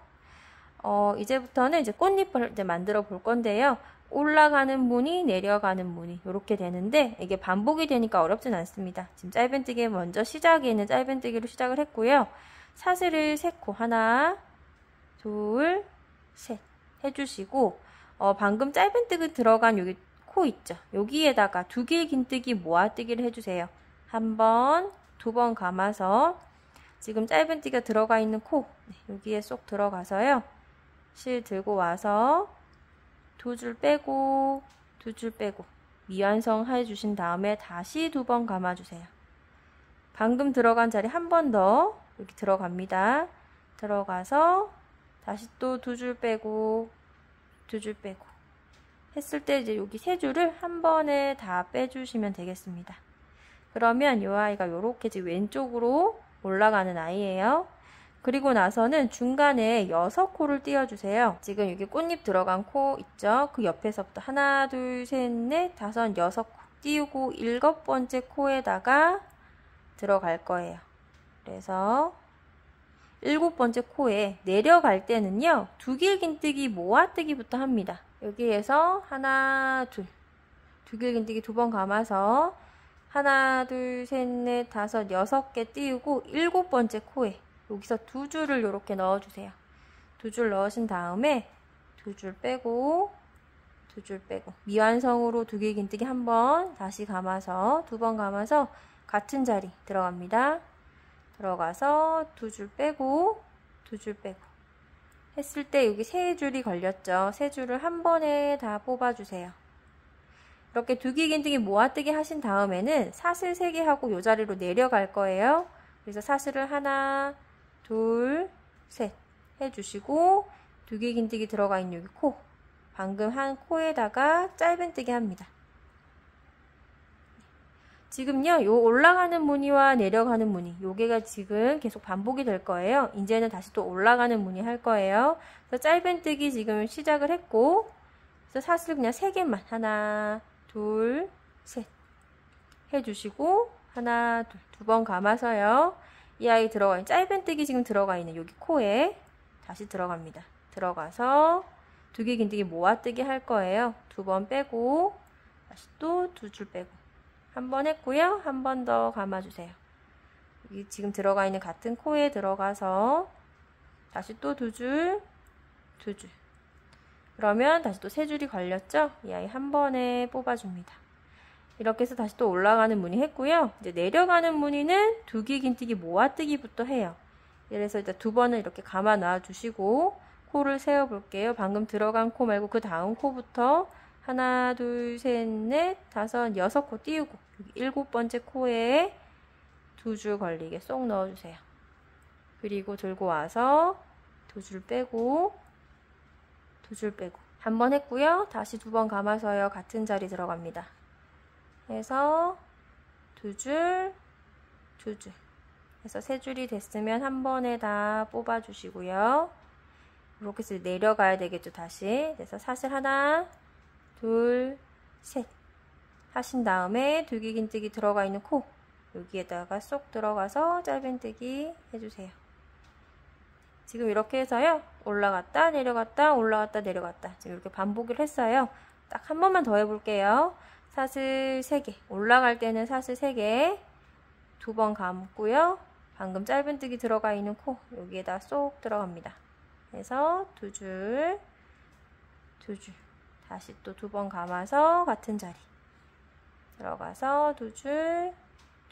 어, 이제부터는 이제 꽃잎을 이제 만들어 볼 건데요. 올라가는 무늬, 내려가는 무늬 이렇게 되는데 이게 반복이 되니까 어렵진 않습니다. 지금 짧은뜨기 먼저 시작에는 짧은뜨기로 시작을 했고요. 사슬을 3코 하나, 둘, 셋 해주시고 어, 방금 짧은뜨기 들어간 여기 코 있죠. 여기에다가 두 개의 긴뜨기 모아뜨기를 해주세요. 한 번, 두 번 감아서 지금 짧은뜨기가 들어가 있는 코 네, 여기에 쏙 들어가서요. 실 들고 와서 두 줄 빼고 두 줄 빼고 미완성 해주신 다음에 다시 두 번 감아주세요. 방금 들어간 자리 한 번더 이렇게 들어갑니다. 들어가서 다시 또 두 줄 빼고 두 줄 빼고 했을 때 이제 여기 세 줄을 한 번에 다 빼주시면 되겠습니다. 그러면 이 아이가 이렇게 지금 왼쪽으로 올라가는 아이예요. 그리고 나서는 중간에 6코를 띄워주세요. 지금 여기 꽃잎 들어간 코 있죠? 그 옆에서부터 하나, 둘, 셋, 넷, 다섯, 여섯 코 띄우고 일곱 번째 코에다가 들어갈 거예요. 그래서 일곱 번째 코에 내려갈 때는요. 두 길긴뜨기 모아뜨기부터 합니다. 여기에서 하나 둘 두 길긴뜨기 두 번 감아서 하나 둘 셋 넷 다섯 여섯 개 띄우고 일곱 번째 코에 여기서 두 줄을 이렇게 넣어주세요. 두 줄 넣으신 다음에 두 줄 빼고 두 줄 빼고 미완성으로 두 길긴뜨기 한 번 다시 감아서 두 번 감아서 같은 자리 들어갑니다. 들어가서 두 줄 빼고 두 줄 빼고 했을 때 여기 세 줄이 걸렸죠. 세 줄을 한 번에 다 뽑아주세요. 이렇게 두기 긴뜨기 모아뜨기 하신 다음에는 사슬 3개 하고 이 자리로 내려갈 거예요. 그래서 사슬을 하나, 둘, 셋 해주시고 두기긴뜨기 들어가 있는 여기 코 방금 한 코에다가 짧은뜨기 합니다. 지금요, 요 올라가는 무늬와 내려가는 무늬, 요게가 지금 계속 반복이 될 거예요. 이제는 다시 또 올라가는 무늬 할 거예요. 그래서 짧은뜨기 지금 시작을 했고, 그래서 사슬 그냥 3개만, 하나, 둘, 셋 해주시고, 하나, 둘, 두 번 감아서요. 이 아이 들어가 있는, 짧은뜨기 지금 들어가 있는 여기 코에 다시 들어갑니다. 들어가서 두 개 긴뜨기 모아뜨기 할 거예요. 두 번 빼고, 다시 또 두 줄 빼고. 한 번 했고요. 한 번 더 감아주세요. 여기 지금 들어가 있는 같은 코에 들어가서 다시 또 두 줄, 두 줄. 그러면 다시 또 세 줄이 걸렸죠? 이 아이 한 번에 뽑아줍니다. 이렇게 해서 다시 또 올라가는 무늬 했고요. 이제 내려가는 무늬는 두기 긴뜨기 모아뜨기부터 해요. 그래서 일단 두 번은 이렇게 감아 놔 주시고 코를 세워 볼게요. 방금 들어간 코 말고 그 다음 코부터 하나, 둘, 셋, 넷, 다섯, 여섯 코 띄우고 일곱 번째 코에 두 줄 걸리게 쏙 넣어 주세요. 그리고 들고 와서 두 줄 빼고 두 줄 빼고 한 번 했고요. 다시 두 번 감아서요. 같은 자리 들어갑니다. 해서 두 줄, 두 줄. 해서 세 줄이 됐으면 한 번에 다 뽑아주시고요. 이렇게 해서 내려가야 되겠죠, 다시. 그래서 사슬 하나, 둘, 셋. 하신 다음에 두기 긴뜨기 들어가 있는 코 여기에다가 쏙 들어가서 짧은뜨기 해주세요. 지금 이렇게 해서요. 올라갔다 내려갔다 올라갔다 내려갔다 지금 이렇게 반복을 했어요. 딱 한 번만 더 해볼게요. 사슬 3개 올라갈 때는 사슬 3개 두 번 감고요. 방금 짧은뜨기 들어가 있는 코 여기에다 쏙 들어갑니다. 그래서 두 줄, 두 줄, 다시 또 두 번 감아서 같은 자리 들어가서 두 줄,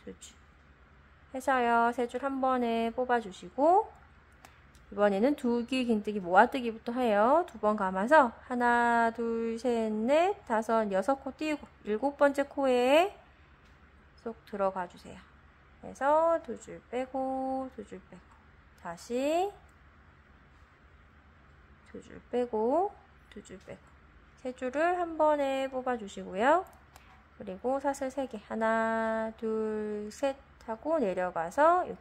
두 줄 해서요. 세 줄 한 번에 뽑아주시고 이번에는 두기 긴뜨기 모아뜨기부터 해요. 두 번 감아서 하나, 둘, 셋, 넷, 다섯, 여섯 코 띄우고 일곱 번째 코에 쏙 들어가 주세요. 그래서 두 줄 빼고 두 줄 빼고 다시 두 줄 빼고 두 줄 빼고 세 줄을 한 번에 뽑아 주시고요. 그리고 사슬 3개 하나 둘 셋 하고 내려가서 여기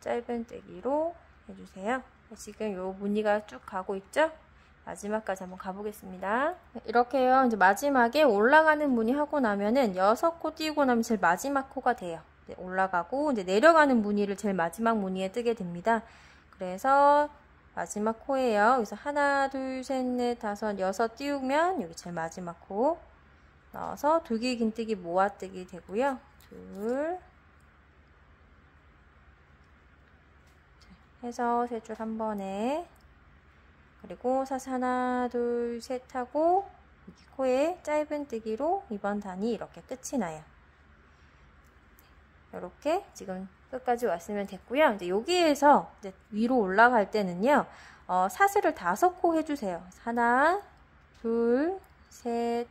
짧은 뜨기로 해주세요. 지금 요 무늬가 쭉 가고 있죠? 마지막까지 한번 가보겠습니다. 이렇게 요. 이제 마지막에 올라가는 무늬 하고 나면은 6코 띄우고 나면 제일 마지막 코가 돼요. 올라가고 이제 내려가는 무늬를 제일 마지막 무늬에 뜨게 됩니다. 그래서 마지막 코예요. 그래서 하나, 둘, 셋, 넷, 다섯, 여섯 띄우면 여기 제일 마지막 코 넣어서 두기 긴뜨기 모아뜨기 되고요. 둘 해서 세 줄 한 번에 그리고 사슬 하나 둘 셋 하고 코에 짧은 뜨기로 이번 단이 이렇게 끝이 나요. 이렇게 지금 끝까지 왔으면 됐고요. 이제 여기에서 이제 위로 올라갈 때는요. 어, 사슬을 다섯 코 해주세요. 하나, 둘, 셋,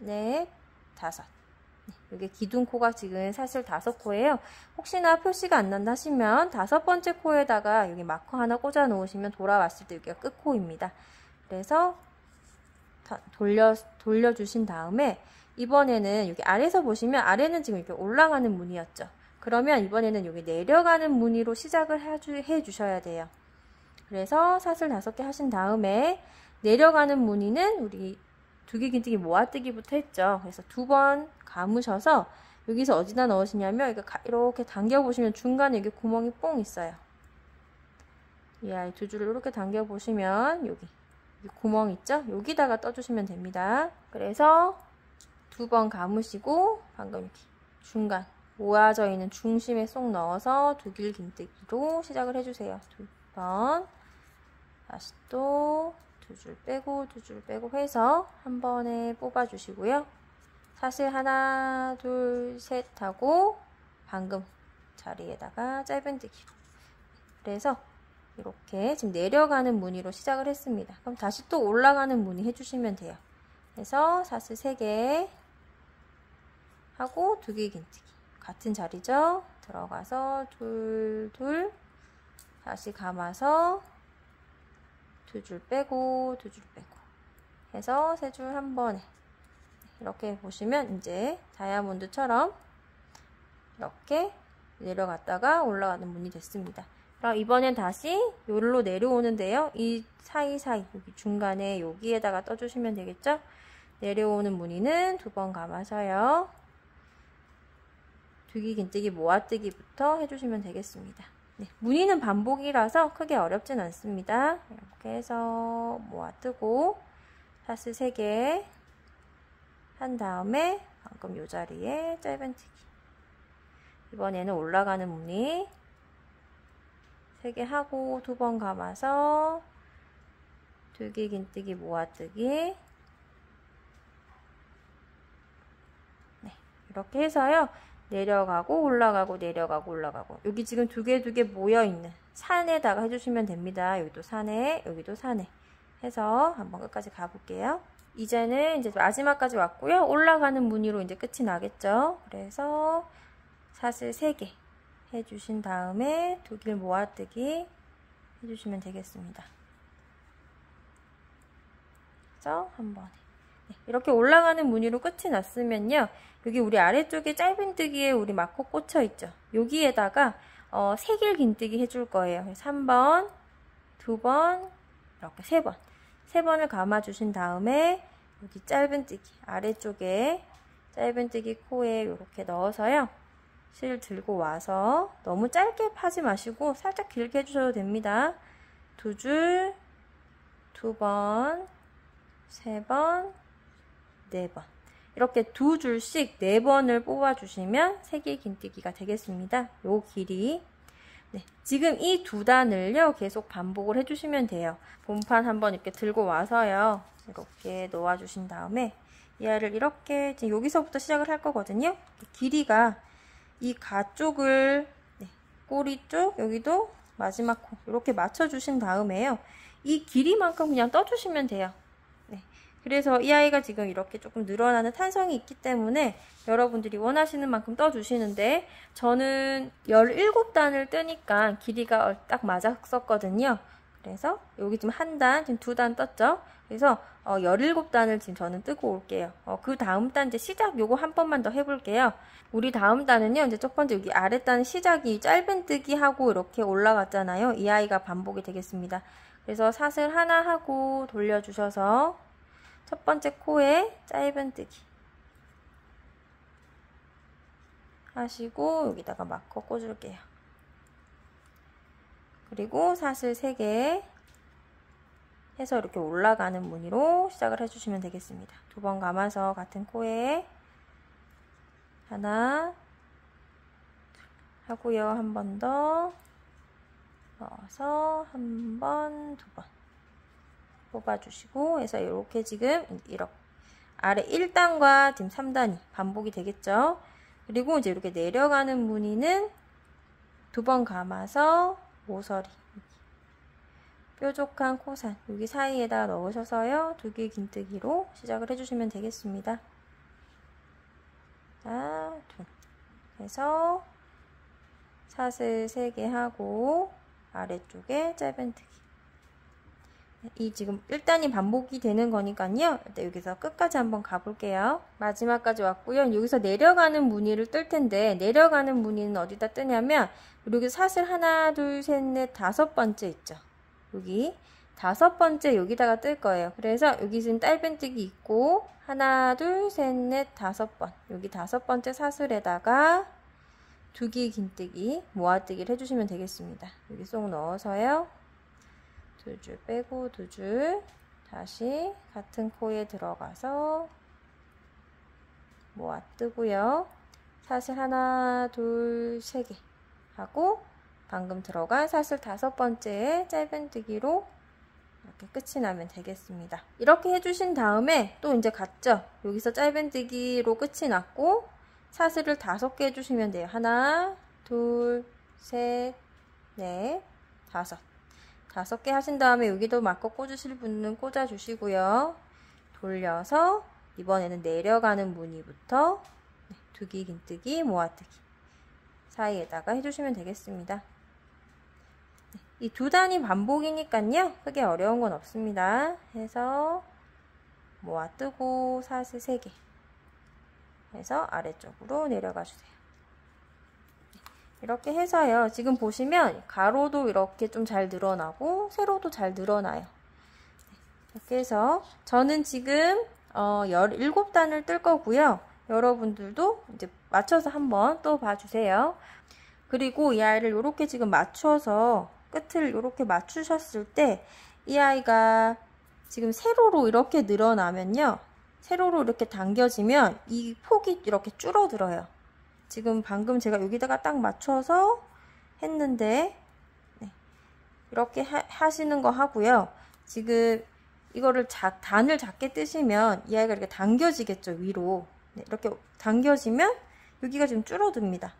넷, 다섯. 이게 기둥코가 지금 사실 다섯 코예요. 혹시나 표시가 안 난다 하시면 다섯 번째 코에다가 여기 마커 하나 꽂아 놓으시면 돌아왔을 때 여기가 끝코입니다. 그래서 돌려, 돌려주신 다음에 이번에는 여기 아래에서 보시면 아래는 지금 이렇게 올라가는 무늬였죠. 그러면 이번에는 여기 내려가는 무늬로 시작을 해 주셔야 돼요. 그래서 사슬 다섯 개 하신 다음에 내려가는 무늬는 우리 두개 긴뜨기 모아뜨기부터 했죠. 그래서 두 번 감으셔서 여기서 어디다 넣으시냐면 이렇게 당겨보시면 중간에 여기 구멍이 뽕 있어요. 이 아이 두 줄을 이렇게 당겨 보시면 여기 구멍 있죠? 여기다가 떠주시면 됩니다. 그래서 두 번 감으시고 방금 이렇게 중간 모아져 있는 중심에 쏙 넣어서 두길 긴뜨기로 시작을 해주세요. 두 번 다시 또 두 줄 빼고 두 줄 빼고 해서 한 번에 뽑아주시고요. 사슬 하나 둘 셋 하고 방금 자리에다가 짧은뜨기로 그래서 이렇게 지금 내려가는 무늬로 시작을 했습니다. 그럼 다시 또 올라가는 무늬 해주시면 돼요. 그래서 사슬 3개 하고 두개 긴뜨기 같은 자리죠. 들어가서 둘, 둘 다시 감아서 두 줄 빼고 두 줄 빼고 해서 세 줄 한 번에 이렇게 보시면 이제 다이아몬드처럼 이렇게 내려갔다가 올라가는 무늬 됐습니다. 그럼 이번엔 다시 요로 내려오는데요. 이 사이사이 여기 중간에 여기에다가 떠주시면 되겠죠? 내려오는 무늬는 두 번 감아서요. 두기 긴뜨기 모아뜨기부터 해주시면 되겠습니다. 네, 무늬는 반복이라서 크게 어렵진 않습니다. 이렇게 해서 모아뜨고 사슬 3개 한 다음에 방금 이 자리에 짧은뜨기. 이번에는 올라가는 무늬 3개 하고 두 번 감아서 두기 긴뜨기 모아뜨기. 네, 이렇게 해서요. 내려가고 올라가고 내려가고 올라가고. 여기 지금 두 개 두 개 모여있는 산에다가 해주시면 됩니다. 여기도 산에 여기도 산에 해서 한번 끝까지 가볼게요 이제는 이제 마지막까지 왔고요 올라가는 무늬로 이제 끝이 나겠죠 그래서 사슬 3개 해주신 다음에 두길 모아뜨기 해주시면 되겠습니다. 그래서 한 번에 네, 이렇게 올라가는 무늬로 끝이 났으면요. 여기 우리 아래쪽에 짧은뜨기에 우리 마코 꽂혀 있죠. 여기에다가 어, 세길 긴뜨기 해줄 거예요. 3번, 2번, 이렇게 3번. 3번을 감아주신 다음에 여기 짧은뜨기 아래쪽에 짧은뜨기 코에 이렇게 넣어서요. 실 들고 와서 너무 짧게 파지 마시고 살짝 길게 해주셔도 됩니다. 두 줄, 두 번, 세 번, 네 번. 이렇게 두 줄씩 네 번을 뽑아주시면 세개 긴뜨기가 되겠습니다. 요 길이. 네, 지금 이 두 단을요, 계속 반복을 해주시면 돼요. 본판 한번 이렇게 들고 와서요, 이렇게 놓아주신 다음에 이 알을 이렇게, 지금 여기서부터 시작을 할 거거든요. 길이가 이 가 쪽을 네, 꼬리 쪽 여기도 마지막 코 이렇게 맞춰주신 다음에요. 이 길이만큼 그냥 떠주시면 돼요. 네, 그래서 이 아이가 지금 이렇게 조금 늘어나는 탄성이 있기 때문에 여러분들이 원하시는 만큼 떠주시는데 저는 17단을 뜨니까 길이가 딱 맞았었거든요. 그래서 여기 지금 한 단, 지금 두 단 떴죠? 그래서 어, 17단을 지금 저는 뜨고 올게요. 어, 그 다음 단 이제 시작 요거 한 번만 더 해볼게요. 우리 다음 단은요. 이제 첫 번째 여기 아래 단 시작이 짧은 뜨기 하고 이렇게 올라갔잖아요. 이 아이가 반복이 되겠습니다. 그래서 사슬 하나 하고 돌려주셔서 첫 번째 코에 짧은 뜨기 하시고 여기다가 마커 꽂을게요. 그리고 사슬 3개 해서 이렇게 올라가는 무늬로 시작을 해주시면 되겠습니다. 두 번 감아서 같은 코에 하나 하고요. 한 번 더 넣어서 한 번, 두 번 뽑아주시고 해서 이렇게 지금 이렇게 아래 1단과 지금 3단이 반복이 되겠죠. 그리고 이제 이렇게 내려가는 무늬는 두 번 감아서 모서리 뾰족한 코산 여기 사이에다 넣으셔서요. 두 개 긴뜨기로 시작을 해주시면 되겠습니다. 자, 둘. 해서 사슬 3개 하고 아래쪽에 짧은 뜨기 이 지금 1단이 반복이 되는 거니까요. 여기서 끝까지 한번 가볼게요. 마지막까지 왔고요. 여기서 내려가는 무늬를 뜰 텐데 내려가는 무늬는 어디다 뜨냐면 여기 사슬 하나, 둘, 셋, 넷, 다섯 번째 있죠. 여기 다섯 번째 여기다가 뜰 거예요. 그래서 여기 지금 딸변뜨기 있고 하나, 둘, 셋, 넷, 다섯 번 여기 다섯 번째 사슬에다가 두기 긴뜨기 모아뜨기를 해주시면 되겠습니다. 여기 쏙 넣어서요. 두 줄 빼고 두 줄 다시 같은 코에 들어가서 모아 뜨고요. 사슬 하나, 둘, 세 개 하고 방금 들어간 사슬 다섯 번째 짧은뜨기로 이렇게 끝이 나면 되겠습니다. 이렇게 해주신 다음에 또 이제 갔죠? 여기서 짧은뜨기로 끝이 났고 사슬을 다섯 개 해주시면 돼요. 하나, 둘, 셋, 넷, 다섯. 다섯 개 하신 다음에 여기도 맞고 꽂으실 분은 꽂아주시고요. 돌려서 이번에는 내려가는 무늬부터 네, 두기, 긴뜨기, 모아뜨기 사이에다가 해주시면 되겠습니다. 네, 이두 단위 반복이니까요. 크게 어려운 건 없습니다. 해서 모아뜨고 사슬 3개 해서 아래쪽으로 내려가 주세요. 네, 이렇게 해서요. 지금 보시면 가로도 이렇게 좀 잘 늘어나고 세로도 잘 늘어나요. 이렇게 해서 저는 지금 어, 17단을 뜰 거고요. 여러분들도 이제 맞춰서 한번 또 봐주세요. 그리고 이 아이를 이렇게 지금 맞춰서 끝을 이렇게 맞추셨을 때 이 아이가 지금 세로로 이렇게 늘어나면요. 세로로 이렇게 당겨지면 이 폭이 이렇게 줄어들어요. 지금 방금 제가 여기다가 딱 맞춰서 했는데 네. 이렇게 하, 시는거 하고요. 지금 이거를 작, 단을 작게 뜨시면 이 아이가 이렇게 당겨지겠죠, 위로. 네, 이렇게 당겨지면 여기가 지금 줄어듭니다.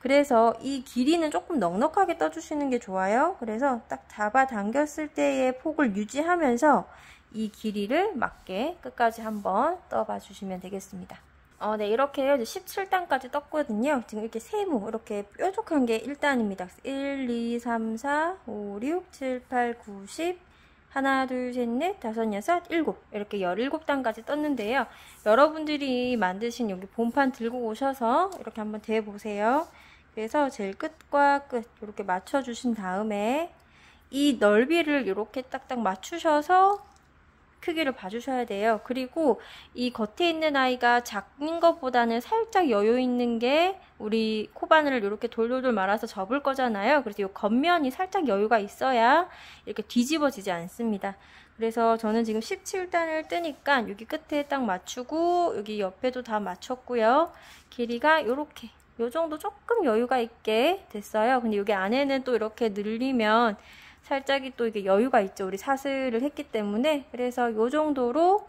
그래서 이 길이는 조금 넉넉하게 떠주시는 게 좋아요. 그래서 딱 잡아 당겼을 때의 폭을 유지하면서 이 길이를 맞게 끝까지 한번 떠봐 주시면 되겠습니다. 어, 네, 이렇게 해서 17단까지 떴거든요. 지금 이렇게 세모, 이렇게 뾰족한 게 1단입니다. 1, 2, 3, 4, 5, 6, 7, 8, 9, 10, 하나, 둘, 셋, 넷, 다섯, 여섯, 일곱 이렇게 열일곱 단까지 떴는데요. 여러분들이 만드신 여기 본판 들고 오셔서 이렇게 한번 대보세요. 그래서 제일 끝과 끝 이렇게 맞춰주신 다음에 이 넓이를 이렇게 딱딱 맞추셔서 크기를 봐주셔야 돼요. 그리고 이 겉에 있는 아이가 작은 것보다는 살짝 여유 있는 게 우리 코바늘을 이렇게 돌돌돌 말아서 접을 거잖아요. 그래서 이 겉면이 살짝 여유가 있어야 이렇게 뒤집어지지 않습니다. 그래서 저는 지금 17단을 뜨니까 여기 끝에 딱 맞추고 여기 옆에도 다 맞췄고요. 길이가 이렇게 요 정도 조금 여유가 있게 됐어요. 근데 여기 안에는 또 이렇게 늘리면 살짝이 또 이게 여유가 있죠. 우리 사슬을 했기 때문에. 그래서 요 정도로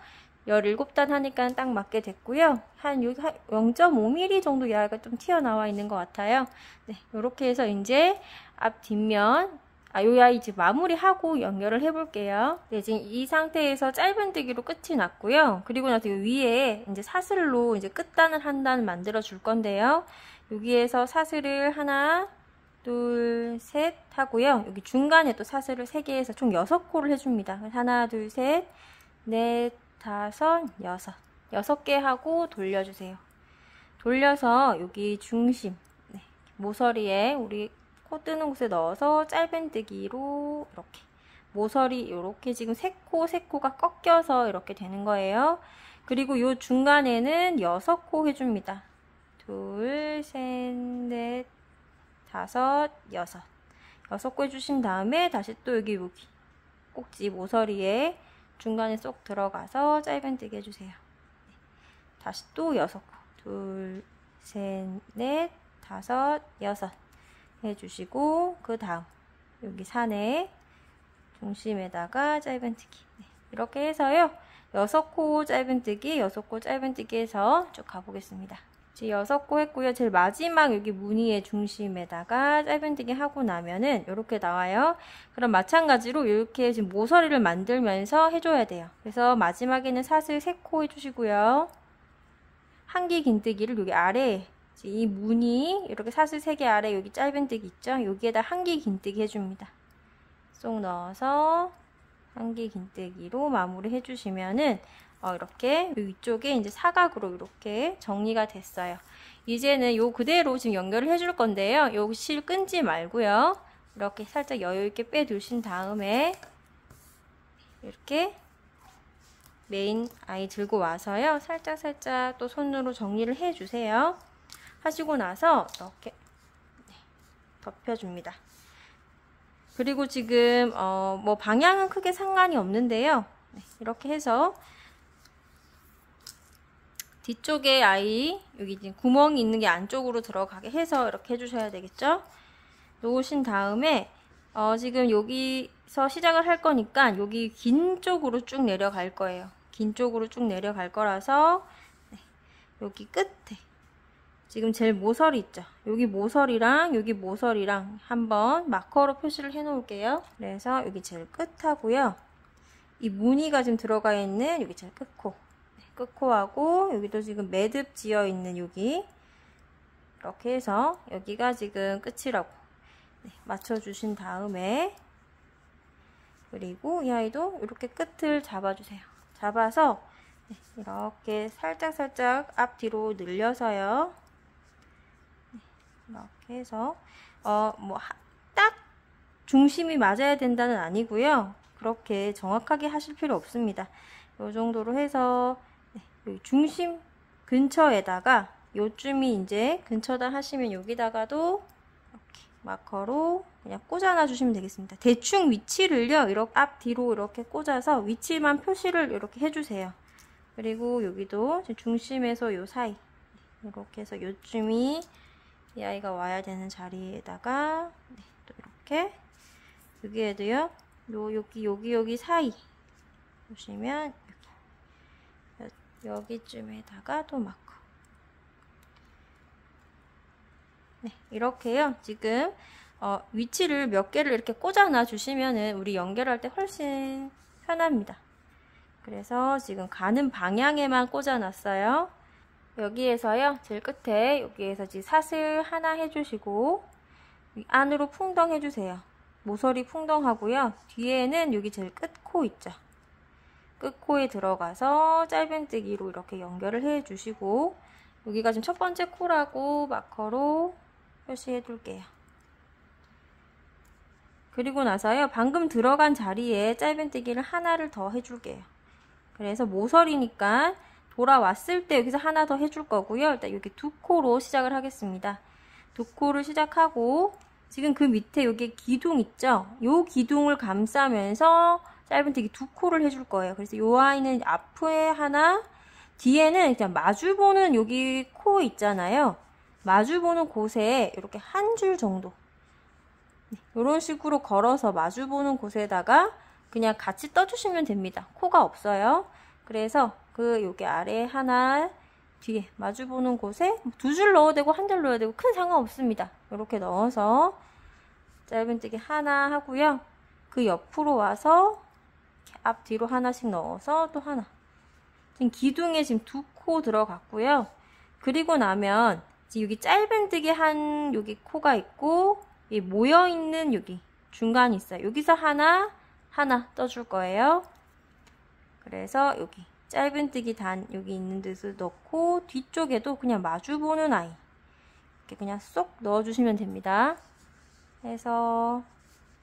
17단 하니까 딱 맞게 됐고요. 한 0.5mm 정도 야가 좀 튀어나와 있는 것 같아요. 네, 이렇게 해서 이제 앞 뒷면 아, 요 아이 이제 마무리하고 연결을 해볼게요. 네, 지금 이 상태에서 짧은뜨기로 끝이 났고요. 그리고 나서 위에 이제 사슬로 이제 끝단을 한 단 만들어 줄 건데요. 여기에서 사슬을 하나, 둘, 셋 하고요. 여기 중간에 또 사슬을 3개 해서 총 6코를 해줍니다. 하나, 둘, 셋, 넷, 다섯, 여섯. 6개 하고 돌려주세요. 돌려서 여기 중심, 네, 모서리에 우리 코 뜨는 곳에 넣어서 짧은뜨기로 이렇게 모서리 이렇게 지금 세 코, 세 코가 꺾여서 이렇게 되는 거예요. 그리고 이 중간에는 6코 해줍니다. 둘, 셋, 넷, 다섯, 여섯. 여섯 코 해주신 다음에 다시 또 여기 여기 꼭지 모서리에 중간에 쏙 들어가서 짧은뜨기 해주세요. 네. 다시 또 여섯 코. 둘, 셋, 넷, 다섯, 여섯 해주시고 그 다음 여기 산에 중심에다가 짧은뜨기 네. 이렇게 해서요. 여섯 코 짧은뜨기, 여섯 코 짧은뜨기 해서 쭉 가보겠습니다. 이제 여섯 코 했고요. 제일 마지막 여기 무늬의 중심에다가 짧은뜨기 하고 나면은 이렇게 나와요. 그럼 마찬가지로 이렇게 지금 모서리를 만들면서 해줘야 돼요. 그래서 마지막에는 사슬 3코 해주시고요. 한기 긴뜨기를 여기 아래에 이 무늬 이렇게 사슬 3개 아래 여기 짧은뜨기 있죠? 여기에다 한기 긴뜨기 해줍니다. 쏙 넣어서 한기 긴뜨기로 마무리 해주시면은 어, 이렇게 위쪽에 이제 사각으로 이렇게 정리가 됐어요. 이제는 요 그대로 지금 연결을 해줄 건데요. 여기 실 끈지 말고요. 이렇게 살짝 여유있게 빼두신 다음에 이렇게 메인 아이 들고 와서요. 살짝 살짝 또 손으로 정리를 해주세요. 하시고 나서 이렇게 네, 덮여줍니다. 그리고 지금 어, 뭐 방향은 크게 상관이 없는데요. 네, 이렇게 해서 뒤쪽에 아이 여기 지금 구멍이 있는 게 안쪽으로 들어가게 해서 이렇게 해주셔야 되겠죠. 놓으신 다음에 어, 지금 여기서 시작을 할 거니까 여기 긴 쪽으로 쭉 내려갈 거예요. 긴 쪽으로 쭉 내려갈 거라서 네, 여기 끝에 지금 제일 모서리 있죠. 여기 모서리랑 여기 모서리랑 한번 마커로 표시를 해 놓을게요. 그래서 여기 제일 끝하고요. 이 무늬가 지금 들어가 있는 여기 제일 끝코 네, 끝코하고 여기도 지금 매듭 지어 있는 여기 이렇게 해서 여기가 지금 끝이라고 네, 맞춰주신 다음에 그리고 이 아이도 이렇게 끝을 잡아주세요. 잡아서 네, 이렇게 살짝살짝 앞뒤로 늘려서요. 네, 이렇게 해서 어, 뭐 딱 중심이 맞아야 된다는 아니고요. 그렇게 정확하게 하실 필요 없습니다. 이 정도로 해서 네, 중심 근처에다가 요쯤이 이제 근처다 하시면 여기다가도 마커로 그냥 꽂아놔 주시면 되겠습니다. 대충 위치를요, 이렇게 앞뒤로 이렇게 꽂아서 위치만 표시를 이렇게 해주세요. 그리고 여기도 중심에서 요 사이 이렇게 해서 요쯤이 이 아이가 와야 되는 자리에다가 네, 또 이렇게 여기에도요, 요 여기 여기 여기 사이 보시면 여기 여기쯤에다가 또 마커 네, 이렇게요. 지금 어, 위치를 몇 개를 이렇게 꽂아놔 주시면은 우리 연결할 때 훨씬 편합니다. 그래서 지금 가는 방향에만 꽂아놨어요. 여기에서요, 제일 끝에 여기에서 지금 사슬 하나 해주시고 안으로 풍덩 해주세요. 모서리 풍덩하고요. 뒤에는 여기 제일 끝 코 있죠. 끝 코에 들어가서 짧은뜨기로 이렇게 연결을 해주시고 여기가 지금 첫 번째 코라고 마커로 표시해 둘게요. 그리고 나서요. 방금 들어간 자리에 짧은뜨기를 하나를 더 해줄게요. 그래서 모서리니까 돌아왔을 때 여기서 하나 더 해줄 거고요. 일단 여기 두 코로 시작을 하겠습니다. 두 코를 시작하고 지금 그 밑에 여기 기둥 있죠? 요 기둥을 감싸면서 짧은뜨기 두 코를 해줄 거예요. 그래서 이 아이는 앞에 하나, 뒤에는 그냥 마주보는 여기 코 있잖아요. 마주보는 곳에 이렇게 한 줄 정도 이런 네, 식으로 걸어서 마주보는 곳에다가 그냥 같이 떠주시면 됩니다. 코가 없어요. 그래서 그 여기 아래 하나 뒤에 마주보는 곳에 두 줄 넣어도 되고 한 줄 넣어도 되고 큰 상관없습니다. 이렇게 넣어서 짧은뜨기 하나 하고요. 그 옆으로 와서 앞뒤로 하나씩 넣어서 또 하나 지금 기둥에 지금 두 코 들어갔고요. 그리고 나면 여기 짧은뜨기 한 여기 코가 있고 이 모여 있는 여기 중간이 있어요. 여기서 하나 하나 떠줄 거예요. 그래서 여기 짧은뜨기 단 여기 있는 데서 넣고 뒤쪽에도 그냥 마주보는 아이 이렇게 그냥 쏙 넣어주시면 됩니다. 해서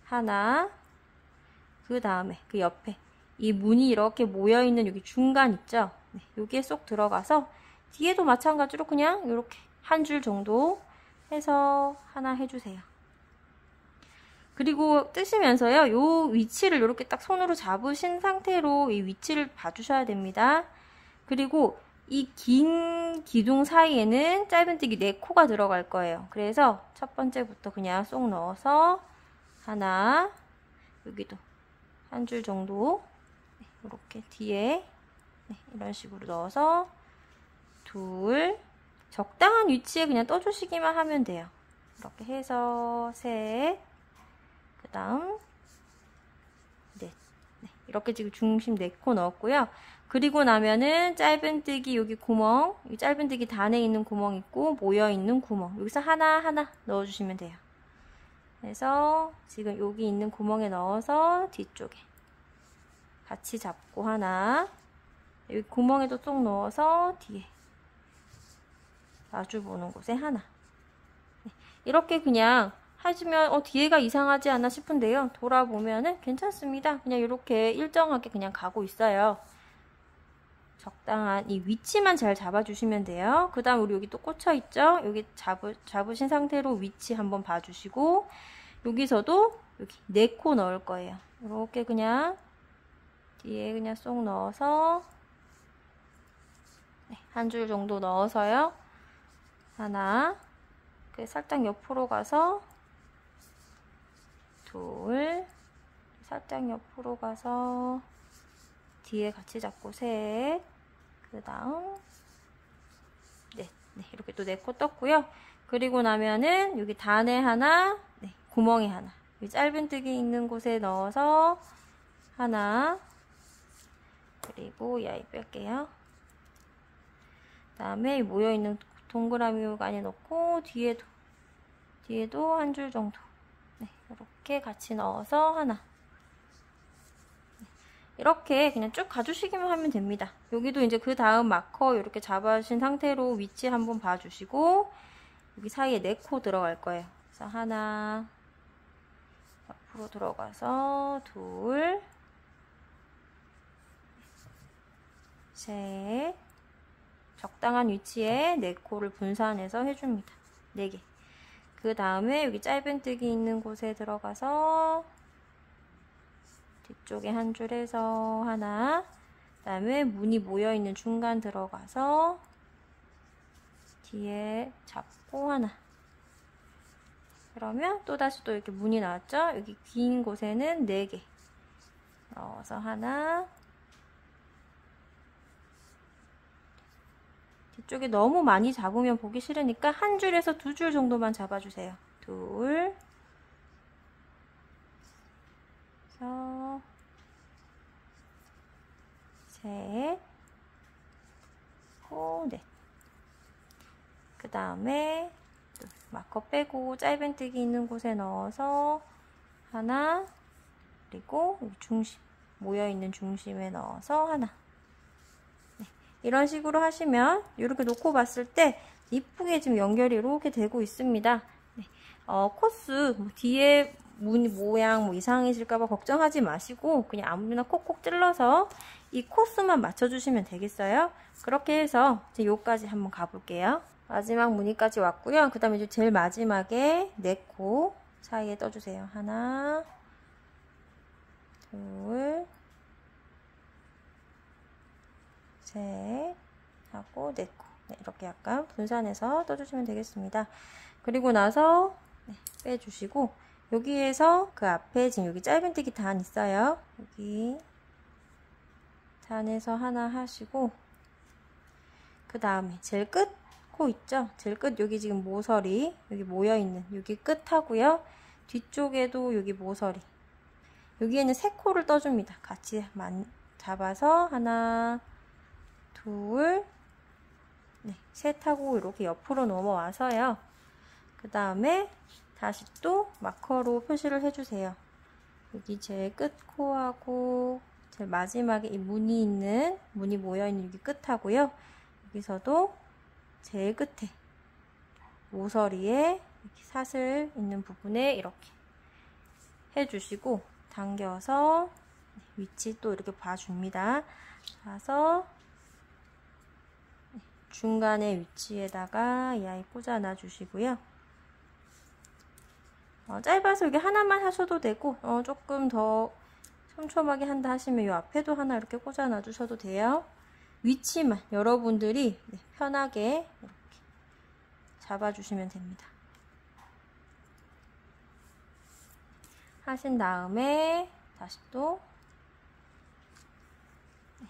하나 그 다음에 그 옆에 이 문이 이렇게 모여있는 여기 중간 있죠? 네, 여기에 쏙 들어가서 뒤에도 마찬가지로 그냥 이렇게 한 줄 정도 해서 하나 해주세요. 그리고 뜨시면서요. 요 위치를 이렇게 딱 손으로 잡으신 상태로 이 위치를 봐주셔야 됩니다. 그리고 이 긴 기둥 사이에는 짧은뜨기 4코가 들어갈 거예요. 그래서 첫 번째부터 그냥 쏙 넣어서 하나 여기도 한 줄 정도 이렇게 뒤에 네, 이런 식으로 넣어서 둘 적당한 위치에 그냥 떠주시기만 하면 돼요. 이렇게 해서 셋, 그 다음 넷. 네, 이렇게 지금 중심 4코 넣었고요. 그리고 나면은 짧은뜨기 여기 구멍, 이 짧은뜨기 단에 있는 구멍 있고 모여있는 구멍 여기서 하나하나 넣어주시면 돼요. 그래서 지금 여기 있는 구멍에 넣어서 뒤쪽에 같이 잡고 하나. 여기 구멍에도 쏙 넣어서 뒤에 마주 보는 곳에 하나. 네, 이렇게 그냥 하시면 어 뒤에가 이상하지 않나 싶은데요. 돌아보면은 괜찮습니다. 그냥 이렇게 일정하게 그냥 가고 있어요. 적당한 이 위치만 잘 잡아주시면 돼요. 그 다음 우리 여기 또 꽂혀 있죠? 여기 잡으, 잡으신 상태로 위치 한번 봐주시고 여기서도 여기 네코 넣을 거예요. 이렇게 그냥 뒤에 그냥 쏙 넣어서 네, 한 줄 정도 넣어서요. 하나 살짝 옆으로 가서 둘 살짝 옆으로 가서 뒤에 같이 잡고 셋 그 다음 네, 네 이렇게 또 네 코 떴고요. 그리고 나면은 여기 단에 하나 네, 구멍이 하나 이 짧은뜨기 있는 곳에 넣어서 하나 그리고 이 아이 뺄게요. 그 다음에 모여있는 동그라미 안에 넣고 뒤에도 뒤에도 한 줄 정도 네, 이렇게 같이 넣어서 하나 이렇게 그냥 쭉 가주시기만 하면 됩니다. 여기도 이제 그 다음 마커 이렇게 잡아주신 상태로 위치 한번 봐주시고 여기 사이에 네 코 들어갈 거예요. 그래서 하나 앞으로 들어가서 둘 셋, 적당한 위치에 네 코를 분산해서 해줍니다. 네 개. 그 다음에 여기 짧은뜨기 있는 곳에 들어가서 뒤쪽에 한 줄에서 하나 그 다음에 문이 모여있는 중간 들어가서 뒤에 잡고 하나 그러면 또다시 또 이렇게 문이 나왔죠? 여기 긴 곳에는 4개 넣어서 하나 뒤쪽에 너무 많이 잡으면 보기 싫으니까 한 줄에서 두 줄 정도만 잡아주세요. 둘 그래서 셋 호, 넷. 그 다음에 마커 빼고 짧은뜨기 있는 곳에 넣어서 하나 그리고 중심 모여있는 중심에 넣어서 하나 네, 이런 식으로 하시면 이렇게 놓고 봤을 때 이쁘게 지금 연결이 이렇게 되고 있습니다 네, 어, 코스 뭐 뒤에 문 모양 뭐 이상해질까봐 걱정하지 마시고 그냥 아무나 콕콕 찔러서 이 코스만 맞춰주시면 되겠어요 그렇게 해서 이제 요까지 한번 가볼게요 마지막 무늬까지 왔고요. 그 다음에 이제 제일 마지막에 네 코 사이에 떠주세요. 하나, 둘, 셋, 하고 네 코. 네, 이렇게 약간 분산해서 떠주시면 되겠습니다. 그리고 나서 네, 빼주시고 여기에서 그 앞에 지금 여기 짧은뜨기 단 있어요. 여기 단에서 하나 하시고 그 다음에 제일 끝 코 있죠? 제일 끝 여기 지금 모서리 여기 모여있는 여기 끝 하고요. 뒤쪽에도 여기 모서리 여기에는 세 코를 떠줍니다. 같이 잡아서 하나 둘 네, 셋하고 이렇게 옆으로 넘어와서요. 그 다음에 다시 또 마커로 표시를 해주세요. 여기 제일 끝 코하고 제일 마지막에 이 무늬 있는 무늬 모여있는 여기 끝하고요. 여기서도 제일 끝에 모서리에 사슬 있는 부분에 이렇게 해주시고 당겨서 위치 또 이렇게 봐줍니다. 봐서 중간의 위치에다가 이 아이 꽂아놔 주시고요. 어, 짧아서 여기 하나만 하셔도 되고 어, 조금 더 촘촘하게 한다 하시면 이 앞에도 하나 이렇게 꽂아놔 주셔도 돼요. 위치만 여러분들이 네, 편하게 이렇게 잡아주시면 됩니다. 하신 다음에 다시 또 네.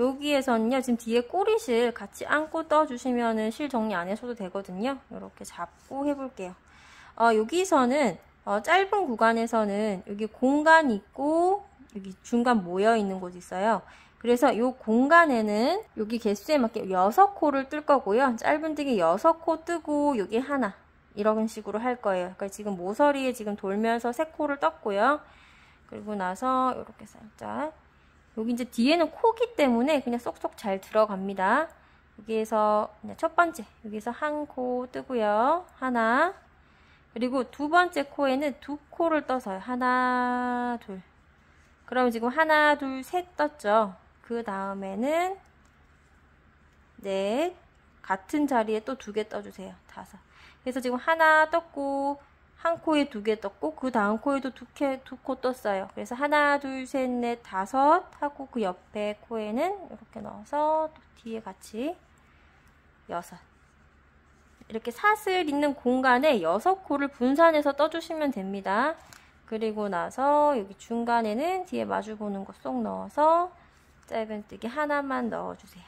여기에서는요 지금 뒤에 꼬리실 같이 안고 떠주시면은 실 정리 안 하셔도 되거든요 이렇게 잡고 해볼게요 어, 여기서는 어, 짧은 구간에서는 여기 공간 있고 여기 중간 모여 있는 곳 있어요 그래서 이 공간에는 여기 개수에 맞게 6코를 뜰 거고요. 짧은 뜨기 6코 뜨고 여기 하나 이런 식으로 할 거예요. 그러니까 지금 모서리에 지금 돌면서 3코를 떴고요. 그리고 나서 이렇게 살짝 여기 이제 뒤에는 코기 때문에 그냥 쏙쏙 잘 들어갑니다. 여기에서 그냥 첫 번째 여기서 한 코 뜨고요. 하나 그리고 두 번째 코에는 두 코를 떠서요. 하나 둘 그러면 지금 하나 둘 셋 떴죠. 그 다음에는 넷 같은 자리에 또 두 개 떠주세요. 다섯 그래서 지금 하나 떴고 한 코에 두 개 떴고 그 다음 코에도 두코 떴어요. 그래서 하나, 둘, 셋, 넷, 다섯 하고 그 옆에 코에는 이렇게 넣어서 또 뒤에 같이 여섯 이렇게 사슬 있는 공간에 여섯 코를 분산해서 떠주시면 됩니다. 그리고 나서 여기 중간에는 뒤에 마주 보는 거 쏙 넣어서 짧은뜨기 하나만 넣어주세요.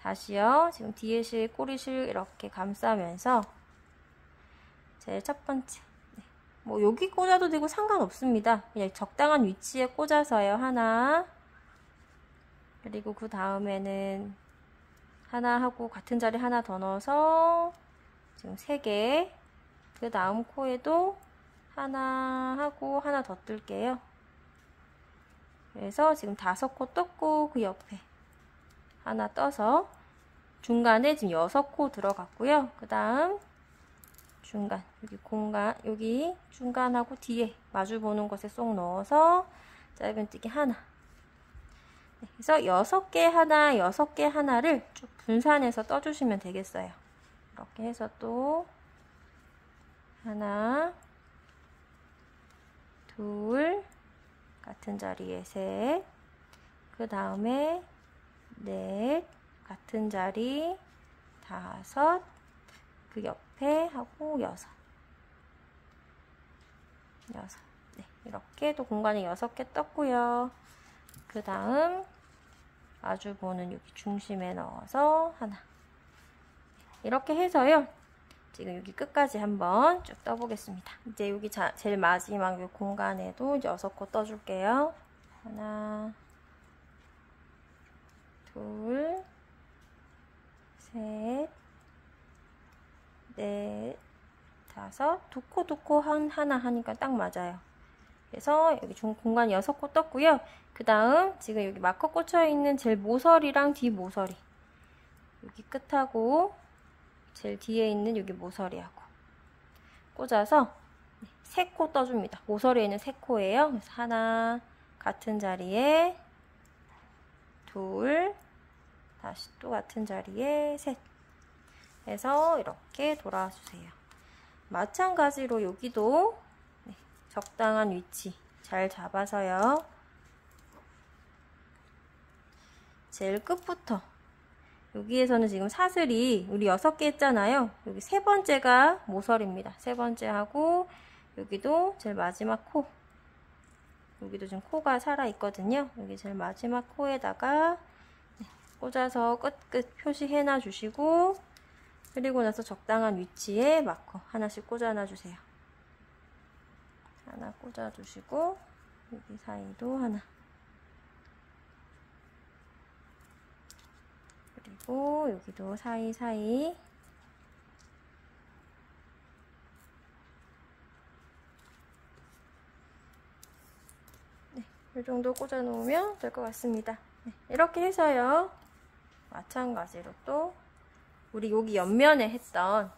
다시요. 지금 뒤에 실, 꼬리실 이렇게 감싸면서 제일 첫 번째 네. 뭐 여기 꽂아도 되고 상관없습니다. 그냥 적당한 위치에 꽂아서요. 하나 그리고 그 다음에는 하나 하고 같은 자리 하나 더 넣어서 지금 세 개. 그 다음 코에도 하나 하고 하나 더 뜰게요. 그래서 지금 다섯 코 떴고 그 옆에 하나 떠서 중간에 지금 여섯 코 들어갔고요. 그 다음 중간 여기 공간 여기 중간하고 뒤에 마주 보는 곳에 쏙 넣어서 짧은뜨기 하나 네, 그래서 여섯 개 하나 여섯 개 하나를 쭉 분산해서 떠주시면 되겠어요. 이렇게 해서 또 하나 둘 같은 자리에 셋 그 다음에 넷 같은 자리 다섯 그 옆 에 하고 여섯 여섯 네, 이렇게 또 공간이 여섯 개 떴고요. 그 다음 아주 보는 여기 중심에 넣어서 하나 이렇게 해서요. 지금 여기 끝까지 한번 쭉 떠보겠습니다. 이제 여기 자, 제일 마지막 이 공간에도 여섯 코 떠줄게요. 하나 둘 셋, 넷, 다섯, 두 코, 두 코, 한, 하나 하니까 딱 맞아요. 그래서 여기 중 공간 6코 떴고요. 그 다음 지금 여기 마커 꽂혀있는 제일 모서리랑 뒤 모서리 여기 끝하고 제일 뒤에 있는 여기 모서리하고 꽂아서 3코 떠줍니다. 모서리에는 3코예요. 그래서 하나 같은 자리에 둘 다시 또 같은 자리에 셋 해서 이렇게 돌아주세요. 마찬가지로 여기도 네, 적당한 위치 잘 잡아서요. 제일 끝부터 여기에서는 지금 사슬이 우리 6개 했잖아요. 여기 세 번째가 모서리입니다. 세 번째 하고 여기도 제일 마지막 코 여기도 지금 코가 살아있거든요. 여기 제일 마지막 코에다가 네, 꽂아서 끝끝 표시해 놔 주시고 그리고 나서 적당한 위치에 마커 하나씩 꽂아 놔 주세요. 하나 꽂아 주시고 여기 사이도 하나 그리고 여기도 사이사이 네, 이 정도 꽂아 놓으면 될 것 같습니다. 네, 이렇게 해서요. 마찬가지로 또 우리 여기 옆면에 했던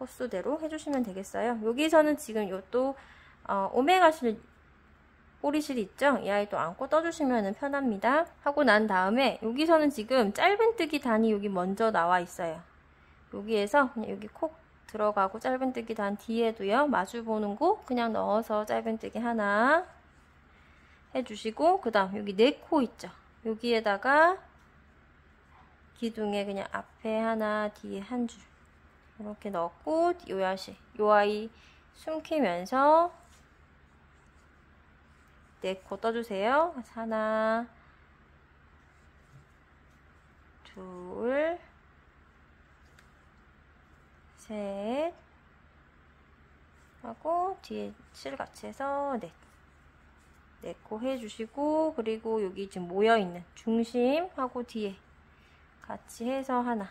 호수대로 해주시면 되겠어요. 여기서는 지금 요또 어, 오메가실 꼬리실 있죠? 이 아이도 안고 떠주시면 편합니다. 하고 난 다음에 여기서는 지금 짧은뜨기 단이 여기 먼저 나와 있어요. 여기에서 그냥 여기 콕 들어가고 짧은뜨기 단 뒤에도요. 마주 보는 곳 그냥 넣어서 짧은뜨기 하나 해주시고 그 다음 여기 네 코 있죠? 여기에다가 기둥에 그냥 앞에 하나 뒤에 한 줄 이렇게 넣고 요야시 요 아이 숨기면서 네코 떠주세요. 하나, 둘, 셋, 하고 뒤에 실 같이 해서 넷. 네코 해주시고 그리고 여기 지금 모여있는 중심하고 뒤에 같이 해서 하나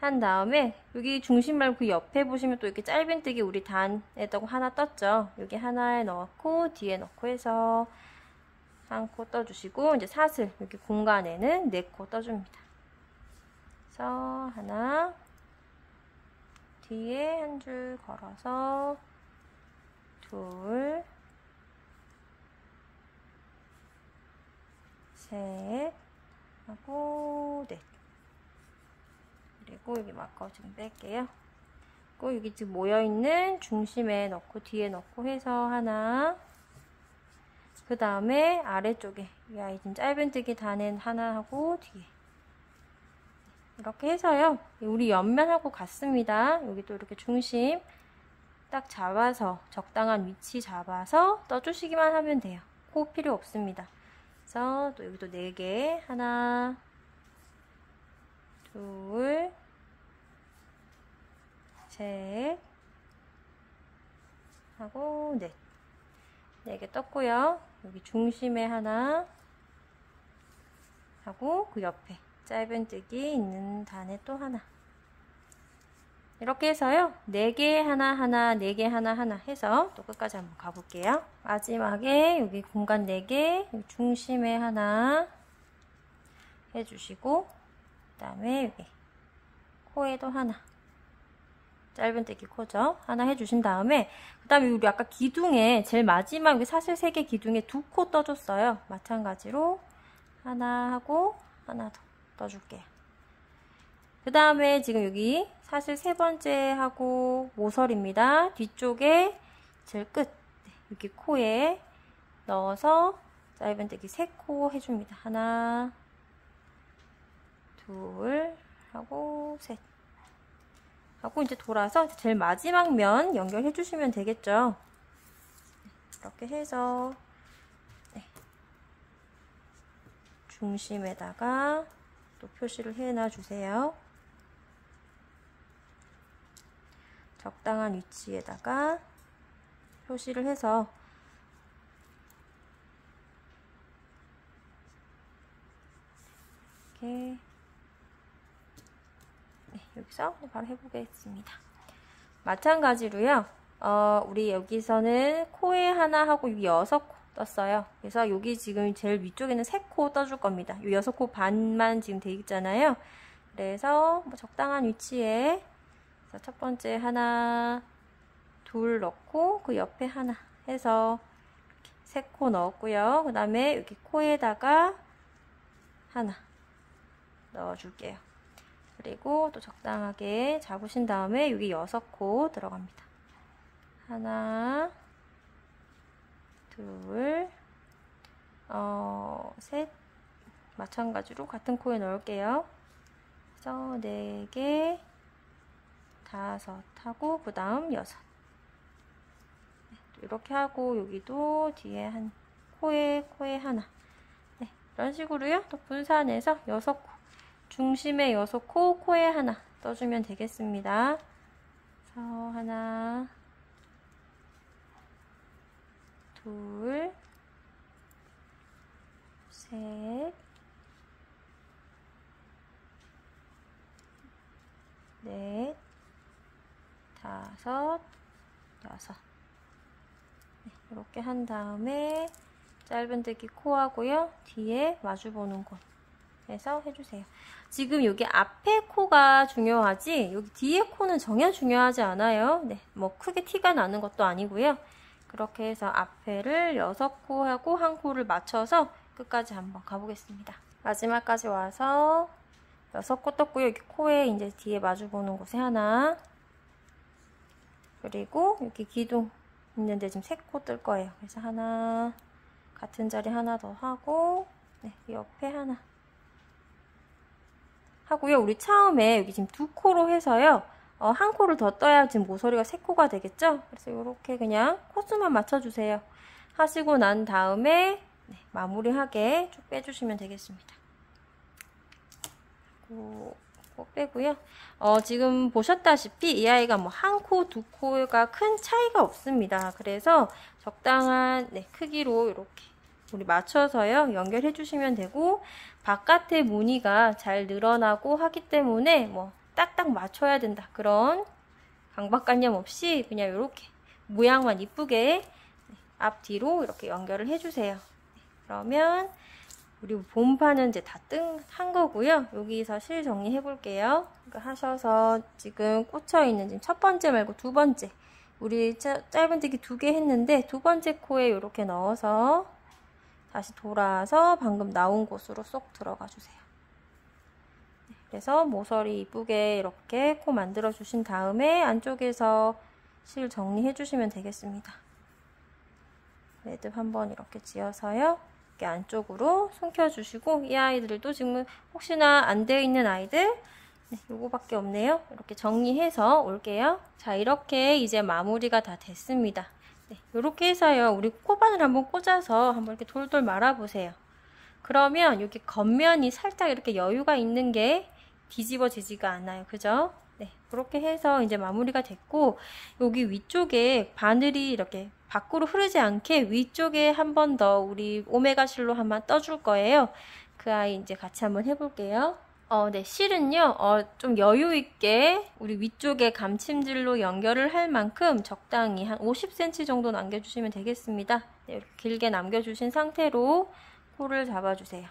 한 다음에 여기 중심 말고 그 옆에 보시면 또 이렇게 짧은뜨기 우리 단에다가 하나 떴죠. 여기 하나에 넣고 뒤에 넣고 해서 한 코 떠주시고 이제 사슬 여기 공간에는 네 코 떠줍니다. 그래서 하나 뒤에 한 줄 걸어서 둘 셋 하고 넷 그리고 여기 마커 좀 뺄게요. 그리고 여기 지금 모여있는 중심에 넣고 뒤에 넣고 해서 하나. 그 다음에 아래쪽에 이 아이 지금 짧은뜨기 단엔 하나 하고 뒤에. 이렇게 해서요. 우리 옆면하고 같습니다. 여기 또 이렇게 중심 딱 잡아서 적당한 위치 잡아서 떠주시기만 하면 돼요. 코 필요 없습니다 그래서 또 여기도 4개 하나 둘 셋, 하고 넷. 네개 떴고요. 여기 중심에 하나 하고 그 옆에 짧은뜨기 있는 단에 또 하나. 이렇게 해서요. 4개 하나 하나 4개 하나 하나 해서 또 끝까지 한번 가볼게요. 마지막에 여기 공간 4개 중심에 하나 해주시고 그 다음에 여기 코에도 하나 짧은뜨기 코죠. 하나 해주신 다음에 그 다음에 우리 아까 기둥에 제일 마지막 여기 사슬 3개 기둥에 두 코 떠줬어요. 마찬가지로 하나 하고 하나 더 떠줄게요. 그 다음에 지금 여기 사슬 세 번째 하고 모서리입니다. 뒤쪽에 제일 끝 네, 여기 코에 넣어서 짧은 뜨기 세 코 해줍니다. 하나 둘 하고 셋 하고 이제 돌아서 제일 마지막 면 연결해 주시면 되겠죠. 이렇게 해서 네. 중심에다가 또 표시를 해놔 주세요. 적당한 위치에다가 표시를 해서 이렇게 네, 여기서 바로 해보겠습니다. 마찬가지로요. 어, 우리 여기서는 코에 하나 하고 여기 여섯 코 떴어요. 그래서 여기 지금 제일 위쪽에는 세 코 떠줄 겁니다. 이 여섯 코 반만 지금 돼 있잖아요. 그래서 뭐 적당한 위치에 첫 번째 하나, 둘 넣고 그 옆에 하나 해서 세 코 넣었고요. 그 다음에 여기 코에다가 하나 넣어줄게요. 그리고 또 적당하게 잡으신 다음에 여기 여섯 코 들어갑니다. 하나, 둘, 어, 셋, 마찬가지로 같은 코에 넣을게요. 그래서 네 개, 다섯 하고 그 다음 여섯. 네, 이렇게 하고 여기도 뒤에 한 코에 코에 하나. 네, 이런 식으로요. 또 분산해서 여섯 코. 중심에 여섯 코, 코에 하나 떠주면 되겠습니다. 그래서 하나, 둘, 셋, 넷, 다섯, 여섯. 네, 이렇게 한 다음에 짧은뜨기 코하고요. 뒤에 마주보는 곳 해서 해주세요. 지금 여기 앞에 코가 중요하지 여기 뒤에 코는 전혀 중요하지 않아요. 네, 뭐 크게 티가 나는 것도 아니고요. 그렇게 해서 앞에를 6코 하고 한 코를 맞춰서 끝까지 한번 가보겠습니다. 마지막까지 와서 6코 떴고요. 여기 코에 이제 뒤에 마주보는 곳에 하나 그리고 여기 기둥 있는데 지금 3코 뜰 거예요. 그래서 하나 같은 자리 하나 더 하고 네, 옆에 하나 하고요. 우리 처음에 여기 지금 두 코로 해서요. 어, 한 코를 더 떠야 지금 모서리가 세 코가 되겠죠? 그래서 이렇게 그냥 코스만 맞춰주세요. 하시고 난 다음에 네, 마무리하게 쭉 빼주시면 되겠습니다. 코, 코 빼고요. 어, 지금 보셨다시피 이 아이가 뭐 한 코, 두 코가 큰 차이가 없습니다. 그래서 적당한 네, 크기로 이렇게 우리 맞춰서요 연결해 주시면 되고 바깥의 무늬가 잘 늘어나고 하기 때문에 뭐 딱딱 맞춰야 된다 그런 강박관념 없이 그냥 이렇게 모양만 이쁘게 앞뒤로 이렇게 연결을 해주세요 그러면 우리 본판은 이제 다 뜬 한 거고요 여기서 실 정리해 볼게요 하셔서 지금 꽂혀 있는 지금 첫 번째 말고 두 번째 우리 짧은뜨기 두 개 했는데 두 번째 코에 이렇게 넣어서 다시 돌아서 방금 나온 곳으로 쏙 들어가 주세요. 네, 그래서 모서리 이쁘게 이렇게 코 만들어 주신 다음에 안쪽에서 실 정리해 주시면 되겠습니다. 매듭 한번 이렇게 지어서요. 이렇게 안쪽으로 숨겨 주시고 이 아이들도 지금 혹시나 안 되어 있는 아이들 네, 요거밖에 없네요. 이렇게 정리해서 올게요. 자, 이렇게 이제 마무리가 다 됐습니다. 네, 이렇게 해서요. 우리 코바늘 한번 꽂아서 한번 이렇게 돌돌 말아보세요. 그러면 여기 겉면이 살짝 이렇게 여유가 있는 게 뒤집어지지가 않아요. 그죠? 네, 그렇게 해서 이제 마무리가 됐고 여기 위쪽에 바늘이 이렇게 밖으로 흐르지 않게 위쪽에 한 번 더 우리 오메가 실로 한번 떠줄 거예요. 그 아이 이제 같이 한번 해볼게요. 어, 네, 실은요, 어, 좀 여유 있게 우리 위쪽에 감침질로 연결을 할 만큼 적당히 한 50cm 정도 남겨주시면 되겠습니다. 네, 이렇게 길게 남겨주신 상태로 코를 잡아주세요.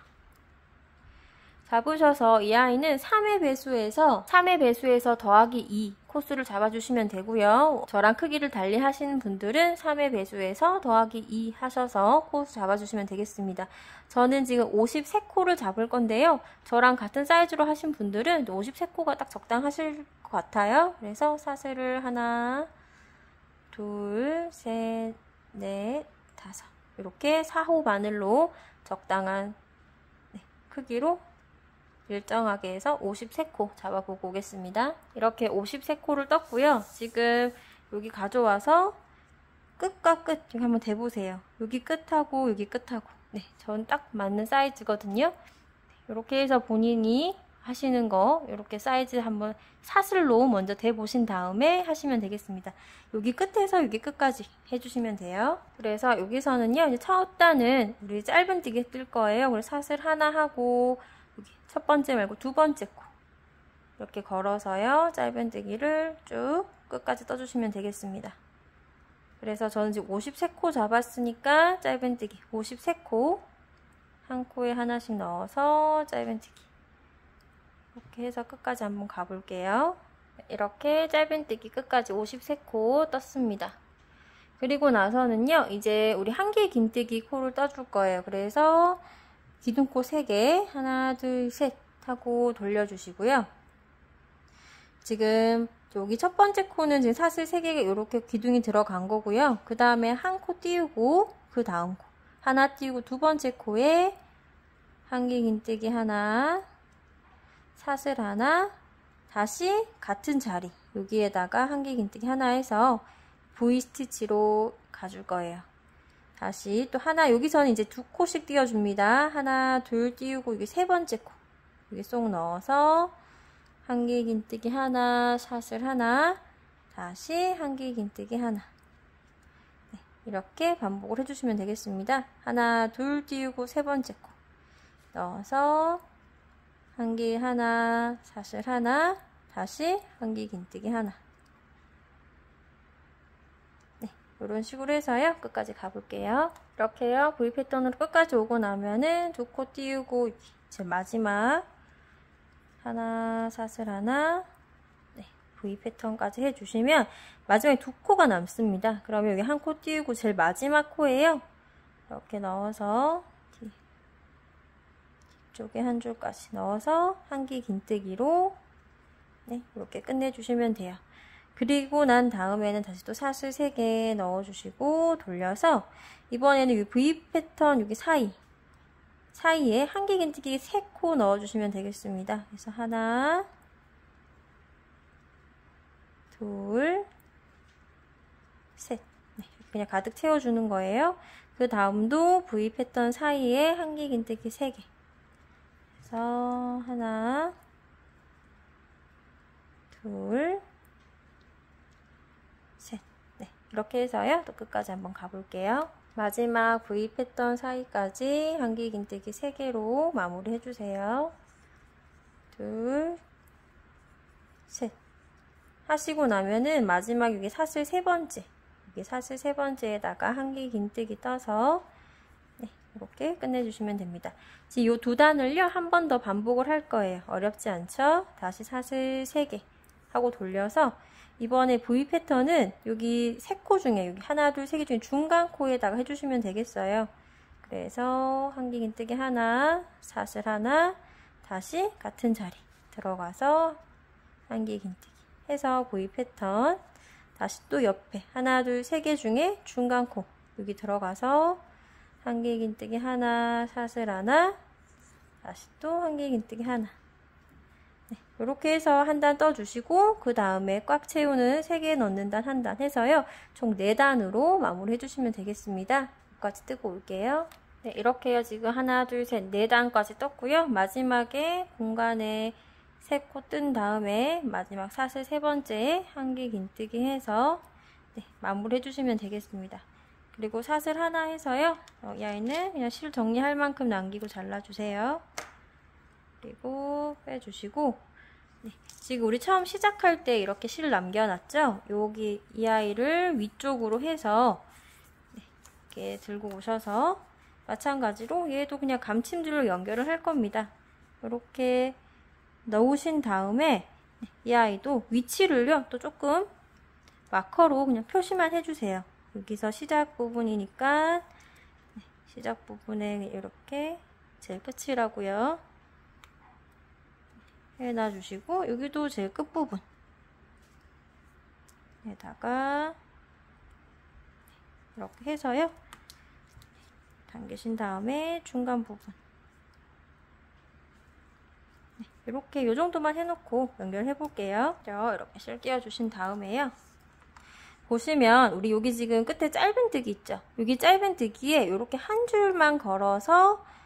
잡으셔서 이 아이는 3회 배수에서 3회 배수에서 더하기 2 코스를 잡아주시면 되고요. 저랑 크기를 달리 하시는 분들은 3회 배수에서 더하기 2 하셔서 코스 잡아주시면 되겠습니다. 저는 지금 53코를 잡을 건데요. 저랑 같은 사이즈로 하신 분들은 53코가 딱 적당하실 것 같아요. 그래서 사슬을 하나, 둘, 셋, 넷, 다섯 이렇게 4호 바늘로 적당한 네, 크기로 일정하게 해서 53코 잡아보고 오겠습니다. 이렇게 53코를 떴고요. 지금 여기 가져와서 끝과 끝 여기 한번 대보세요. 여기 끝하고 여기 끝하고 네, 전 딱 맞는 사이즈거든요. 이렇게 해서 본인이 하시는 거 이렇게 사이즈 한번 사슬로 먼저 대보신 다음에 하시면 되겠습니다. 여기 끝에서 여기 끝까지 해주시면 돼요. 그래서 여기서는요 첫 단은 우리 짧은뜨기 뜰 거예요. 그래서 사슬 하나 하고 여기 첫 번째 말고 두 번째 코 이렇게 걸어서요 짧은뜨기를 쭉 끝까지 떠주시면 되겠습니다. 그래서 저는 지금 53코 잡았으니까 짧은뜨기 53코 한 코에 하나씩 넣어서 짧은뜨기 이렇게 해서 끝까지 한번 가볼게요. 이렇게 짧은뜨기 끝까지 53코 떴습니다. 그리고 나서는요, 이제 우리 한 개 긴뜨기 코를 떠줄 거예요. 그래서 기둥코 3개, 하나, 둘, 셋 하고 돌려주시고요. 지금 여기 첫 번째 코는 지금 사슬 3개가 이렇게 기둥이 들어간 거고요. 그 다음에 한 코 띄우고 그 다음 코 하나 띄우고 두 번째 코에 한개 긴뜨기 하나 사슬 하나 다시 같은 자리 여기에다가 한개 긴뜨기 하나 해서 V 스티치로 가줄 거예요. 다시 또 하나 여기서는 이제 두 코씩 띄워줍니다. 하나 둘 띄우고 이게 세 번째 코 여기 쏙 넣어서 한 개 긴뜨기 하나 사슬 하나 다시 한 개 긴뜨기 하나 네, 이렇게 반복을 해주시면 되겠습니다. 하나 둘 띄우고 세 번째 코 넣어서 한기 하나, 사슬 하나, 다시 한기 긴뜨기 하나. 네, 이런 식으로 해서요. 끝까지 가볼게요. 이렇게요. V 패턴으로 끝까지 오고 나면은 두 코 띄우고 제 마지막 하나, 사슬 하나, 네, V 패턴까지 해주시면 마지막에 두 코가 남습니다. 그러면 여기 한 코 띄우고 제일 마지막 코에요. 이렇게 넣어서 쪽에 한 줄까지 넣어서 한기 긴뜨기로 네, 이렇게 끝내주시면 돼요. 그리고 난 다음에는 다시 또 사슬 3개 넣어주시고 돌려서 이번에는 이 V 패턴 여기 사이 사이에 한기 긴뜨기 3코 넣어주시면 되겠습니다. 그래서 하나 둘 셋. 네, 그냥 가득 채워주는 거예요. 그 다음도 V 패턴 사이에 한기 긴뜨기 3개 그래서 하나, 둘, 셋. 네, 이렇게 해서요. 또 끝까지 한번 가볼게요. 마지막 패턴 사이까지 한기 긴뜨기 3개로 마무리 해주세요. 둘, 셋. 하시고 나면은 마지막 여기 사슬 세 번째, 여기 사슬 세 번째에다가 한기 긴뜨기 떠서 이렇게 끝내주시면 됩니다. 지금 이 두 단을요 한 번 더 반복을 할 거예요. 어렵지 않죠? 다시 사슬 3개 하고 돌려서 이번에 V 패턴은 여기 세 코 중에 여기 하나 둘 세 개 중에 중간 코에다가 해주시면 되겠어요. 그래서 한기긴뜨기 하나 사슬 하나 다시 같은 자리 들어가서 한길 긴 뜨기 해서 보이 패턴 다시 또 옆에 하나 둘 세 개 중에 중간 코 여기 들어가서 한길 긴 뜨기 하나 샷을 하나 다시 또 한길 긴 뜨기 하나 네, 이렇게 해서 한 단 떠주시고 그 다음에 꽉 채우는 3개 넣는 단 한 단 해서요. 총 4단으로 마무리 해주시면 되겠습니다. 여기까지 뜨고 올게요. 네, 이렇게 요. 지금 하나 둘 셋 4단까지 떴고요. 마지막에 공간에 세코뜬 다음에 마지막 사슬 세 번째에 한길 긴뜨기 해서 네, 마무리 해주시면 되겠습니다. 그리고 사슬 하나 해서요. 여기 아이는 그냥 실 정리할 만큼 남기고 잘라주세요. 그리고 빼주시고 네, 지금 우리 처음 시작할 때 이렇게 실 남겨놨죠? 여기 이 아이를 위쪽으로 해서 네, 이렇게 들고 오셔서 마찬가지로 얘도 그냥 감침줄로 연결을 할 겁니다. 이렇게 넣으신 다음에 네, 이 아이도 위치를요 또 조금 마커로 그냥 표시만 해주세요. 여기서 시작 부분이니까 네, 시작 부분에 이렇게 제일 끝이라고요. 해놔주시고 여기도 제일 끝부분 에다가 이렇게 해서요. 당기신 다음에 중간 부분 네, 이렇게 이 정도만 해놓고 연결해 볼게요. 이렇게 실 끼워주신 다음에요. 보시면 우리 여기 지금 끝에 짧은 뜨기 있죠? 여기 짧은 뜨기에 이렇게 한 줄만 걸어서 네,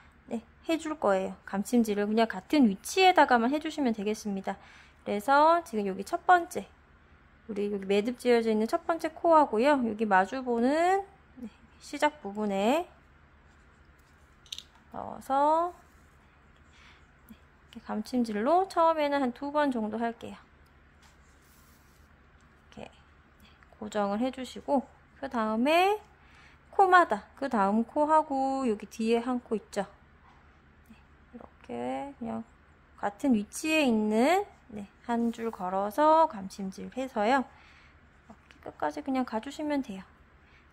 해줄 거예요. 감침질을 그냥 같은 위치에다가만 해주시면 되겠습니다. 그래서 지금 여기 첫 번째 우리 여기 매듭 지어져 있는 첫 번째 코하고요. 여기 마주 보는 네, 시작 부분에 넣어서 네, 감침질로 처음에는 한 두 번 정도 할게요. 고정을 해주시고 그 다음에 코마다 그 다음 코하고 여기 뒤에 한 코 있죠 네, 이렇게 그냥 같은 위치에 있는 네, 한 줄 걸어서 감침질 해서요. 이렇게 끝까지 그냥 가주시면 돼요.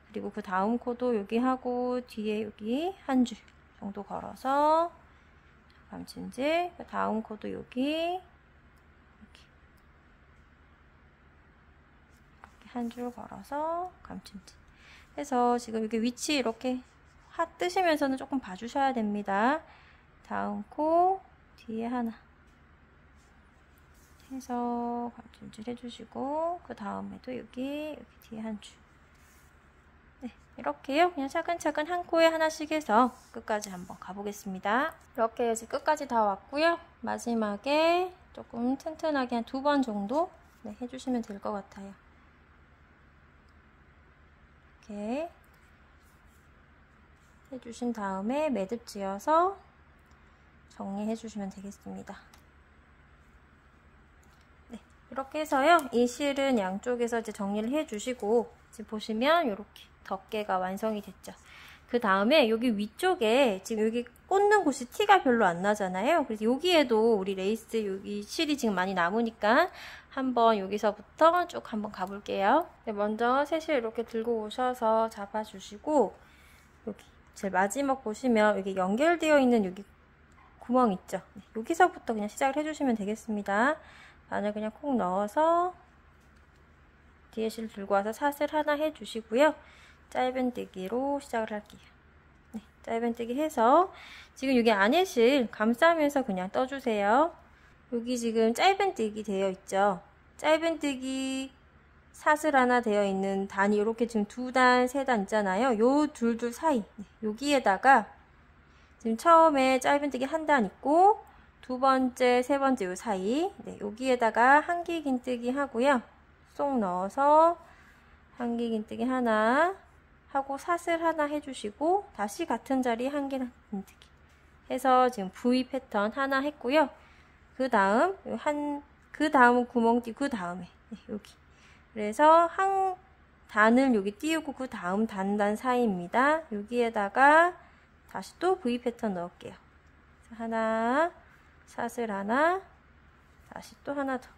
그리고 그 다음 코도 여기 하고 뒤에 여기 한 줄 정도 걸어서 감침질 그 다음 코도 여기 한줄 걸어서 감침질 해서 지금 이게 위치 이렇게 하 뜨시면서는 조금 봐주셔야 됩니다. 다음 코 뒤에 하나 해서 감침질 해주시고 그 다음에도 여기 여기 뒤에 한 줄. 네, 이렇게요. 그냥 차근차근 한 코에 하나씩 해서 끝까지 한번 가보겠습니다. 이렇게 이제 끝까지 다 왔고요. 마지막에 조금 튼튼하게 한 두 번 정도 네, 해주시면 될 것 같아요. 이렇게 해주신 다음에 매듭 지어서 정리해 주시면 되겠습니다. 네, 이렇게 해서요. 이 실은 양쪽에서 이제 정리를 해 주시고 지금 보시면 이렇게 덮개가 완성이 됐죠. 그 다음에 여기 위쪽에 지금 여기 꽂는 곳이 티가 별로 안 나잖아요. 그래서 여기에도 우리 레이스 여기 실이 지금 많이 남으니까 한번 여기서부터 쭉 한번 가볼게요. 네, 먼저 셋실 이렇게 들고 오셔서 잡아주시고 여기 제일 마지막 보시면 여기 연결되어 있는 여기 구멍 있죠. 네, 여기서부터 그냥 시작을 해주시면 되겠습니다. 바늘 그냥 콕 넣어서 뒤에 실 들고 와서 사슬 하나 해주시고요. 짧은뜨기로 시작을 할게요. 네, 짧은뜨기 해서 지금 여기 안에 실 감싸면서 그냥 떠주세요. 여기 지금 짧은뜨기 되어 있죠. 짧은뜨기 사슬 하나 되어 있는 단이 이렇게 지금 두 단, 세 단 있잖아요. 요 둘둘 사이 네, 여기에다가 지금 처음에 짧은뜨기 한 단 있고 두 번째, 세 번째 요 사이 네, 여기에다가 한기 긴뜨기 하고요. 쏙 넣어서 한기 긴뜨기 하나 하고 사슬 하나 해주시고 다시 같은 자리 한개 긴뜨기 해서 지금 V 패턴 하나 했고요. 그 다음 한 그 다음 구멍띠 그 다음에 네, 여기 그래서 한 단을 여기 띄우고 그 다음 단단 사이입니다. 여기에다가 다시 또 V 패턴 넣을게요. 하나 사슬 하나 다시 또 하나 더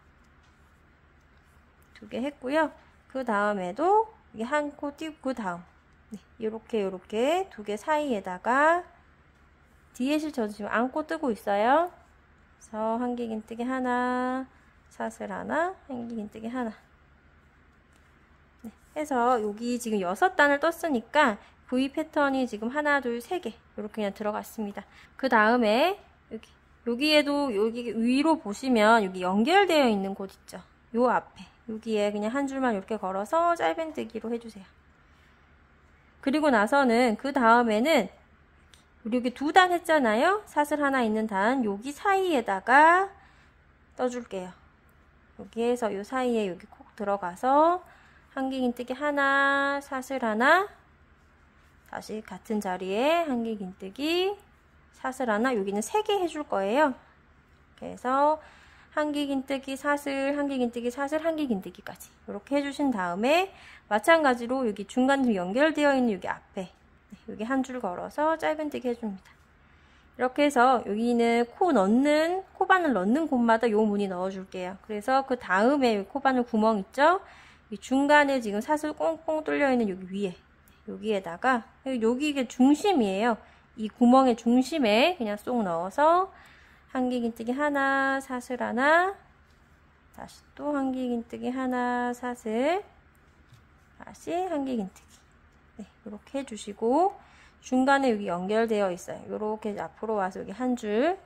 두 개 했고요. 그 다음에도 한코 띄우고 그 다음 네, 이렇게 이렇게 두 개 사이에다가 뒤에 실저 지금 안고 뜨고 있어요. 그래서 한길긴뜨기 하나, 사슬 하나, 한길긴뜨기 하나. 네, 해서 여기 지금 여섯 단을 떴으니까 V 패턴이 지금 하나, 둘, 세 개 이렇게 그냥 들어갔습니다. 그 다음에 여기 여기에도 여기 위로 보시면 여기 연결되어 있는 곳 있죠. 요 앞에 여기에 그냥 한 줄만 이렇게 걸어서 짧은뜨기로 해주세요. 그리고 나서는 그 다음에는 여기 두 단 했잖아요. 사슬 하나 있는 단 여기 사이에다가 떠줄게요. 여기에서 요 사이에 여기 콕 들어가서 한길긴 뜨기 하나, 사슬 하나, 다시 같은 자리에 한길긴뜨기, 사슬 하나, 여기는 세개 해줄 거예요. 그래서 한길긴뜨기, 사슬, 한길긴뜨기, 사슬, 한길긴뜨기까지 이렇게 해주신 다음에 마찬가지로 여기 중간 연결되어 있는 여기 앞에 네, 여기 한 줄 걸어서 짧은뜨기 해줍니다. 이렇게 해서 여기는 코 넣는 코바늘 넣는 곳마다 요 무늬 넣어줄게요. 그래서 그 다음에 코바늘 구멍 있죠? 이 중간에 지금 사슬 꽁꽁 뚫려 있는 여기 위에 여기에다가 여기 이게 중심이에요. 이 구멍의 중심에 그냥 쏙 넣어서 한길긴뜨기 하나, 사슬 하나, 다시 또 한길긴뜨기 하나, 사슬, 다시 한길긴뜨기. 네, 이렇게 해주시고 중간에 여기 연결되어 있어요. 이렇게 앞으로 와서 여기 한 줄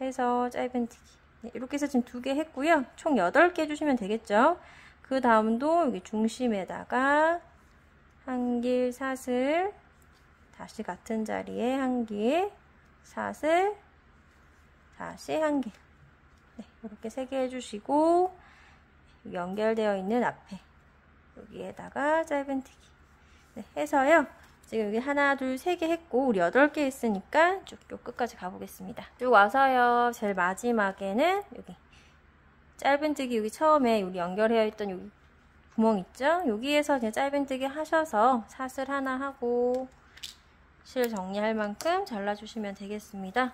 해서 짧은뜨기. 네, 이렇게 해서 지금 두 개 했고요. 총 8개 해주시면 되겠죠. 그 다음도 여기 중심에다가 한길 사슬 다시 같은 자리에 한길 사슬 다시 한길. 네, 이렇게 세 개 해주시고 연결되어 있는 앞에 여기에다가 짧은뜨기. 네, 해서요. 지금 여기 하나 둘 세 개 했고 우리 여덟 개 했으니까 쭉쭉 끝까지 가보겠습니다. 쭉 와서요. 제일 마지막에는 여기 짧은뜨기 여기 처음에 우리 연결되어 있던 여기 구멍 있죠? 여기에서 그냥 짧은뜨기 하셔서 사슬 하나 하고 실 정리할 만큼 잘라주시면 되겠습니다.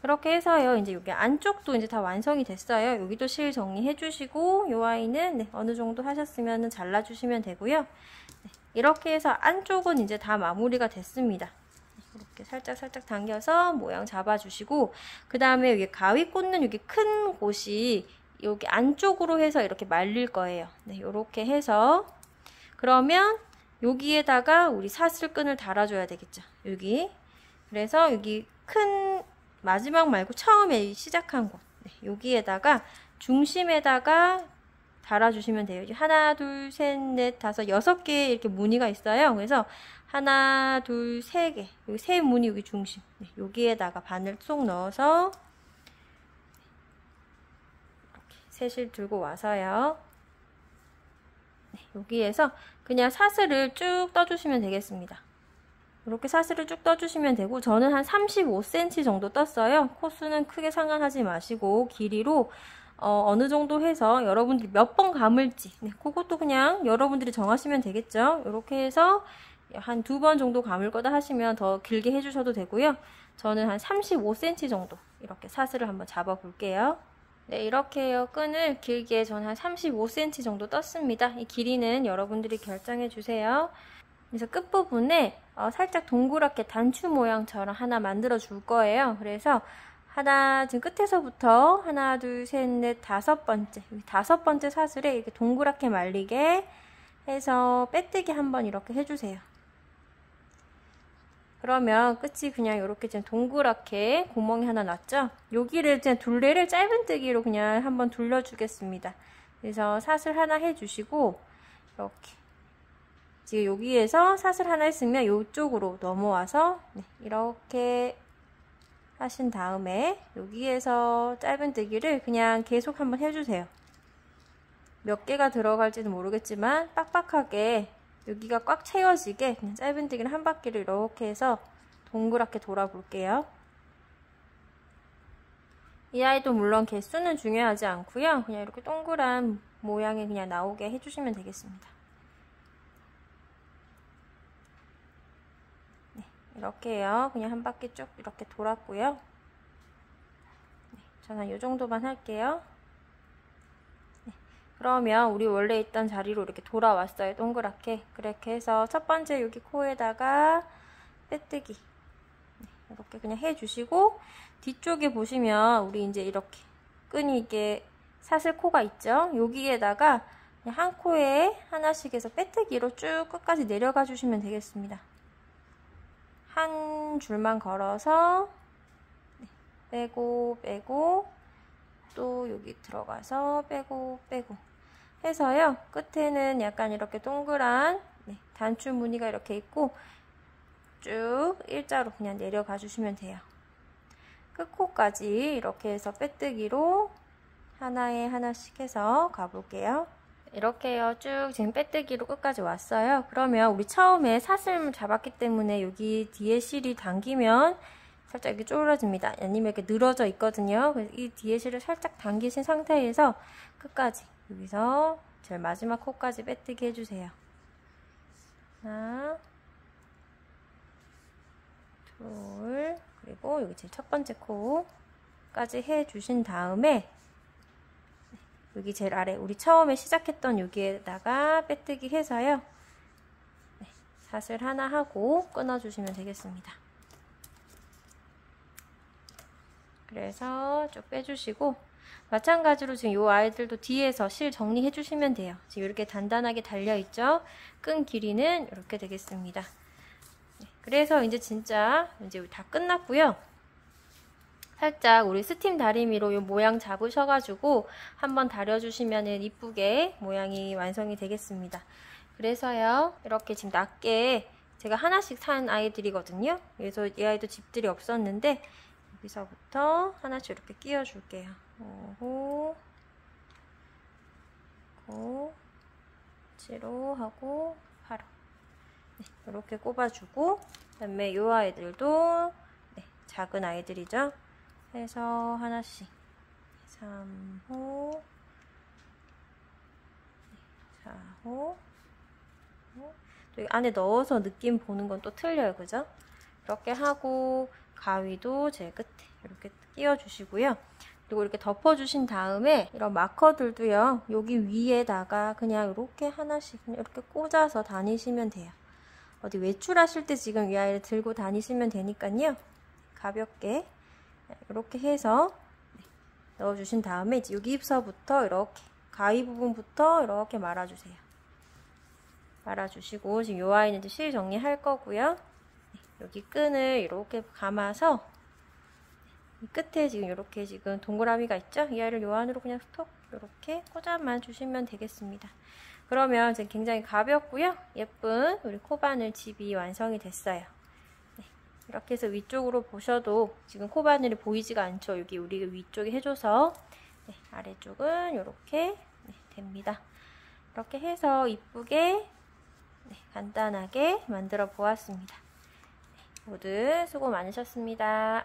그렇게 해서요. 이제 여기 안쪽도 이제 다 완성이 됐어요. 여기도 실 정리해 주시고 이 아이는 네, 어느 정도 하셨으면 잘라 주시면 되고요. 네, 이렇게 해서 안쪽은 이제 다 마무리가 됐습니다. 이렇게 살짝 살짝 당겨서 모양 잡아주시고 그 다음에 여기 가위 꽂는 여기 큰 곳이 여기 안쪽으로 해서 이렇게 말릴 거예요. 네, 이렇게 해서 그러면 여기에다가 우리 사슬끈을 달아줘야 되겠죠. 여기 그래서 여기 큰 마지막 말고 처음에 시작한 곳 네, 여기에다가 중심에다가 달아주시면 돼요. 하나, 둘, 셋, 넷, 다섯, 여섯 개 이렇게 무늬가 있어요. 그래서 하나, 둘, 세 개. 여기 세 무늬 여기 중심. 네, 여기에다가 바늘 쏙 넣어서 셋을 들고 와서요. 네, 여기에서 그냥 사슬을 쭉 떠주시면 되겠습니다. 이렇게 사슬을 쭉 떠주시면 되고 저는 한 35cm 정도 떴어요. 코수는 크게 상관하지 마시고 길이로 어, 느 정도 해서 여러분들이 몇 번 감을지 네, 그것도 그냥 여러분들이 정하시면 되겠죠. 이렇게 해서 한 두 번 정도 감을 거다 하시면 더 길게 해주셔도 되고요. 저는 한 35cm 정도 이렇게 사슬을 한번 잡아 볼게요. 네, 이렇게요. 끈을 길게 저는 한 35cm 정도 떴습니다. 이 길이는 여러분들이 결정해 주세요. 그래서 끝부분에 어, 살짝 동그랗게 단추 모양처럼 하나 만들어 줄 거예요. 그래서 하나, 지금 끝에서부터 하나, 둘, 셋, 넷, 다섯 번째, 다섯 번째 사슬에 이렇게 동그랗게 말리게 해서 빼뜨기 한번 이렇게 해주세요. 그러면 끝이 그냥 이렇게 좀 동그랗게 구멍이 하나 났죠? 여기를 그냥 둘레를 짧은뜨기로 그냥 한번 둘러주겠습니다. 그래서 사슬 하나 해주시고 이렇게 지금 여기에서 사슬 하나 했으면 이쪽으로 넘어와서 네, 이렇게 하신 다음에 여기에서 짧은뜨기를 그냥 계속 한번 해주세요. 몇 개가 들어갈지는 모르겠지만 빡빡하게 여기가 꽉 채워지게 그냥 짧은 뜨기를 한 바퀴를 이렇게 해서 동그랗게 돌아볼게요. 이 아이도 물론 개수는 중요하지 않고요. 그냥 이렇게 동그란 모양이 그냥 나오게 해주시면 되겠습니다. 네, 이렇게요. 그냥 한 바퀴 쭉 이렇게 돌았고요. 네, 저는 이 정도만 할게요. 그러면 우리 원래 있던 자리로 이렇게 돌아왔어요. 동그랗게. 그렇게 해서 첫 번째 여기 코에다가 빼뜨기. 네, 이렇게 그냥 해주시고 뒤쪽에 보시면 우리 이제 이렇게 끈이 이게 사슬 코가 있죠? 여기에다가 한 코에 하나씩 해서 빼뜨기로 쭉 끝까지 내려가 주시면 되겠습니다. 한 줄만 걸어서 네, 빼고 빼고 또 여기 들어가서 빼고 빼고 해서요. 끝에는 약간 이렇게 동그란 네, 단추 무늬가 이렇게 있고 쭉 일자로 그냥 내려가 주시면 돼요. 끝코까지 이렇게 해서 빼뜨기로 하나에 하나씩 해서 가볼게요. 이렇게요. 쭉 지금 빼뜨기로 끝까지 왔어요. 그러면 우리 처음에 사슬 잡았기 때문에 여기 뒤에 실이 당기면 살짝 이렇게 쪼그러집니다. 아니면 이렇게 늘어져 있거든요. 그래서 이 뒤에 실을 살짝 당기신 상태에서 끝까지 여기서 제일 마지막 코까지 빼뜨기 해주세요. 하나, 둘, 그리고 여기 제일 첫 번째 코까지 해주신 다음에 여기 제일 아래 우리 처음에 시작했던 여기에다가 빼뜨기 해서요. 네, 사슬 하나 하고 끊어주시면 되겠습니다. 그래서 쭉 빼주시고 마찬가지로 지금 이 아이들도 뒤에서 실 정리해 주시면 돼요. 지금 이렇게 단단하게 달려 있죠? 끈 길이는 이렇게 되겠습니다. 네, 그래서 이제 진짜 이제 다 끝났고요. 살짝 우리 스팀 다리미로 이 모양 잡으셔가지고 한번 다려주시면 이쁘게 모양이 완성이 되겠습니다. 그래서요 이렇게 지금 낮게 제가 하나씩 산 아이들이거든요. 그래서 이 아이도 집들이 없었는데 여기서부터 하나씩 이렇게 끼워줄게요. 오호, 고, 7호 하고 8호 네, 이렇게 꼽아주고 그다음에 이 아이들도 네, 작은 아이들이죠. 해서 하나씩. 3호. 4호. 또 안에 넣어서 느낌 보는 건 또 틀려요. 그죠? 이렇게 하고 가위도 제 끝에 이렇게 끼워 주시고요 그리고 이렇게 덮어 주신 다음에 이런 마커들도요 여기 위에다가 그냥 이렇게 하나씩 이렇게 꽂아서 다니시면 돼요 어디 외출하실 때 지금 이 아이를 들고 다니시면 되니까요 가볍게 이렇게 해서 넣어주신 다음에 이제 여기서부터 이렇게 가위 부분부터 이렇게 말아주세요. 말아주시고 지금 이 아이는 실 정리할 거고요. 네, 여기 끈을 이렇게 감아서 이 끝에 지금 이렇게 지금 동그라미가 있죠? 이 아이를 요 안으로 그냥 톡 이렇게 꽂아만 주시면 되겠습니다. 그러면 이제 굉장히 가볍고요. 예쁜 우리 코바늘 집이 완성이 됐어요. 이렇게 해서 위쪽으로 보셔도 지금 코바늘이 보이지가 않죠. 여기 우리 위쪽에 해줘서 네, 아래쪽은 이렇게 네, 됩니다. 이렇게 해서 이쁘게 네, 간단하게 만들어 보았습니다. 네, 모두 수고 많으셨습니다.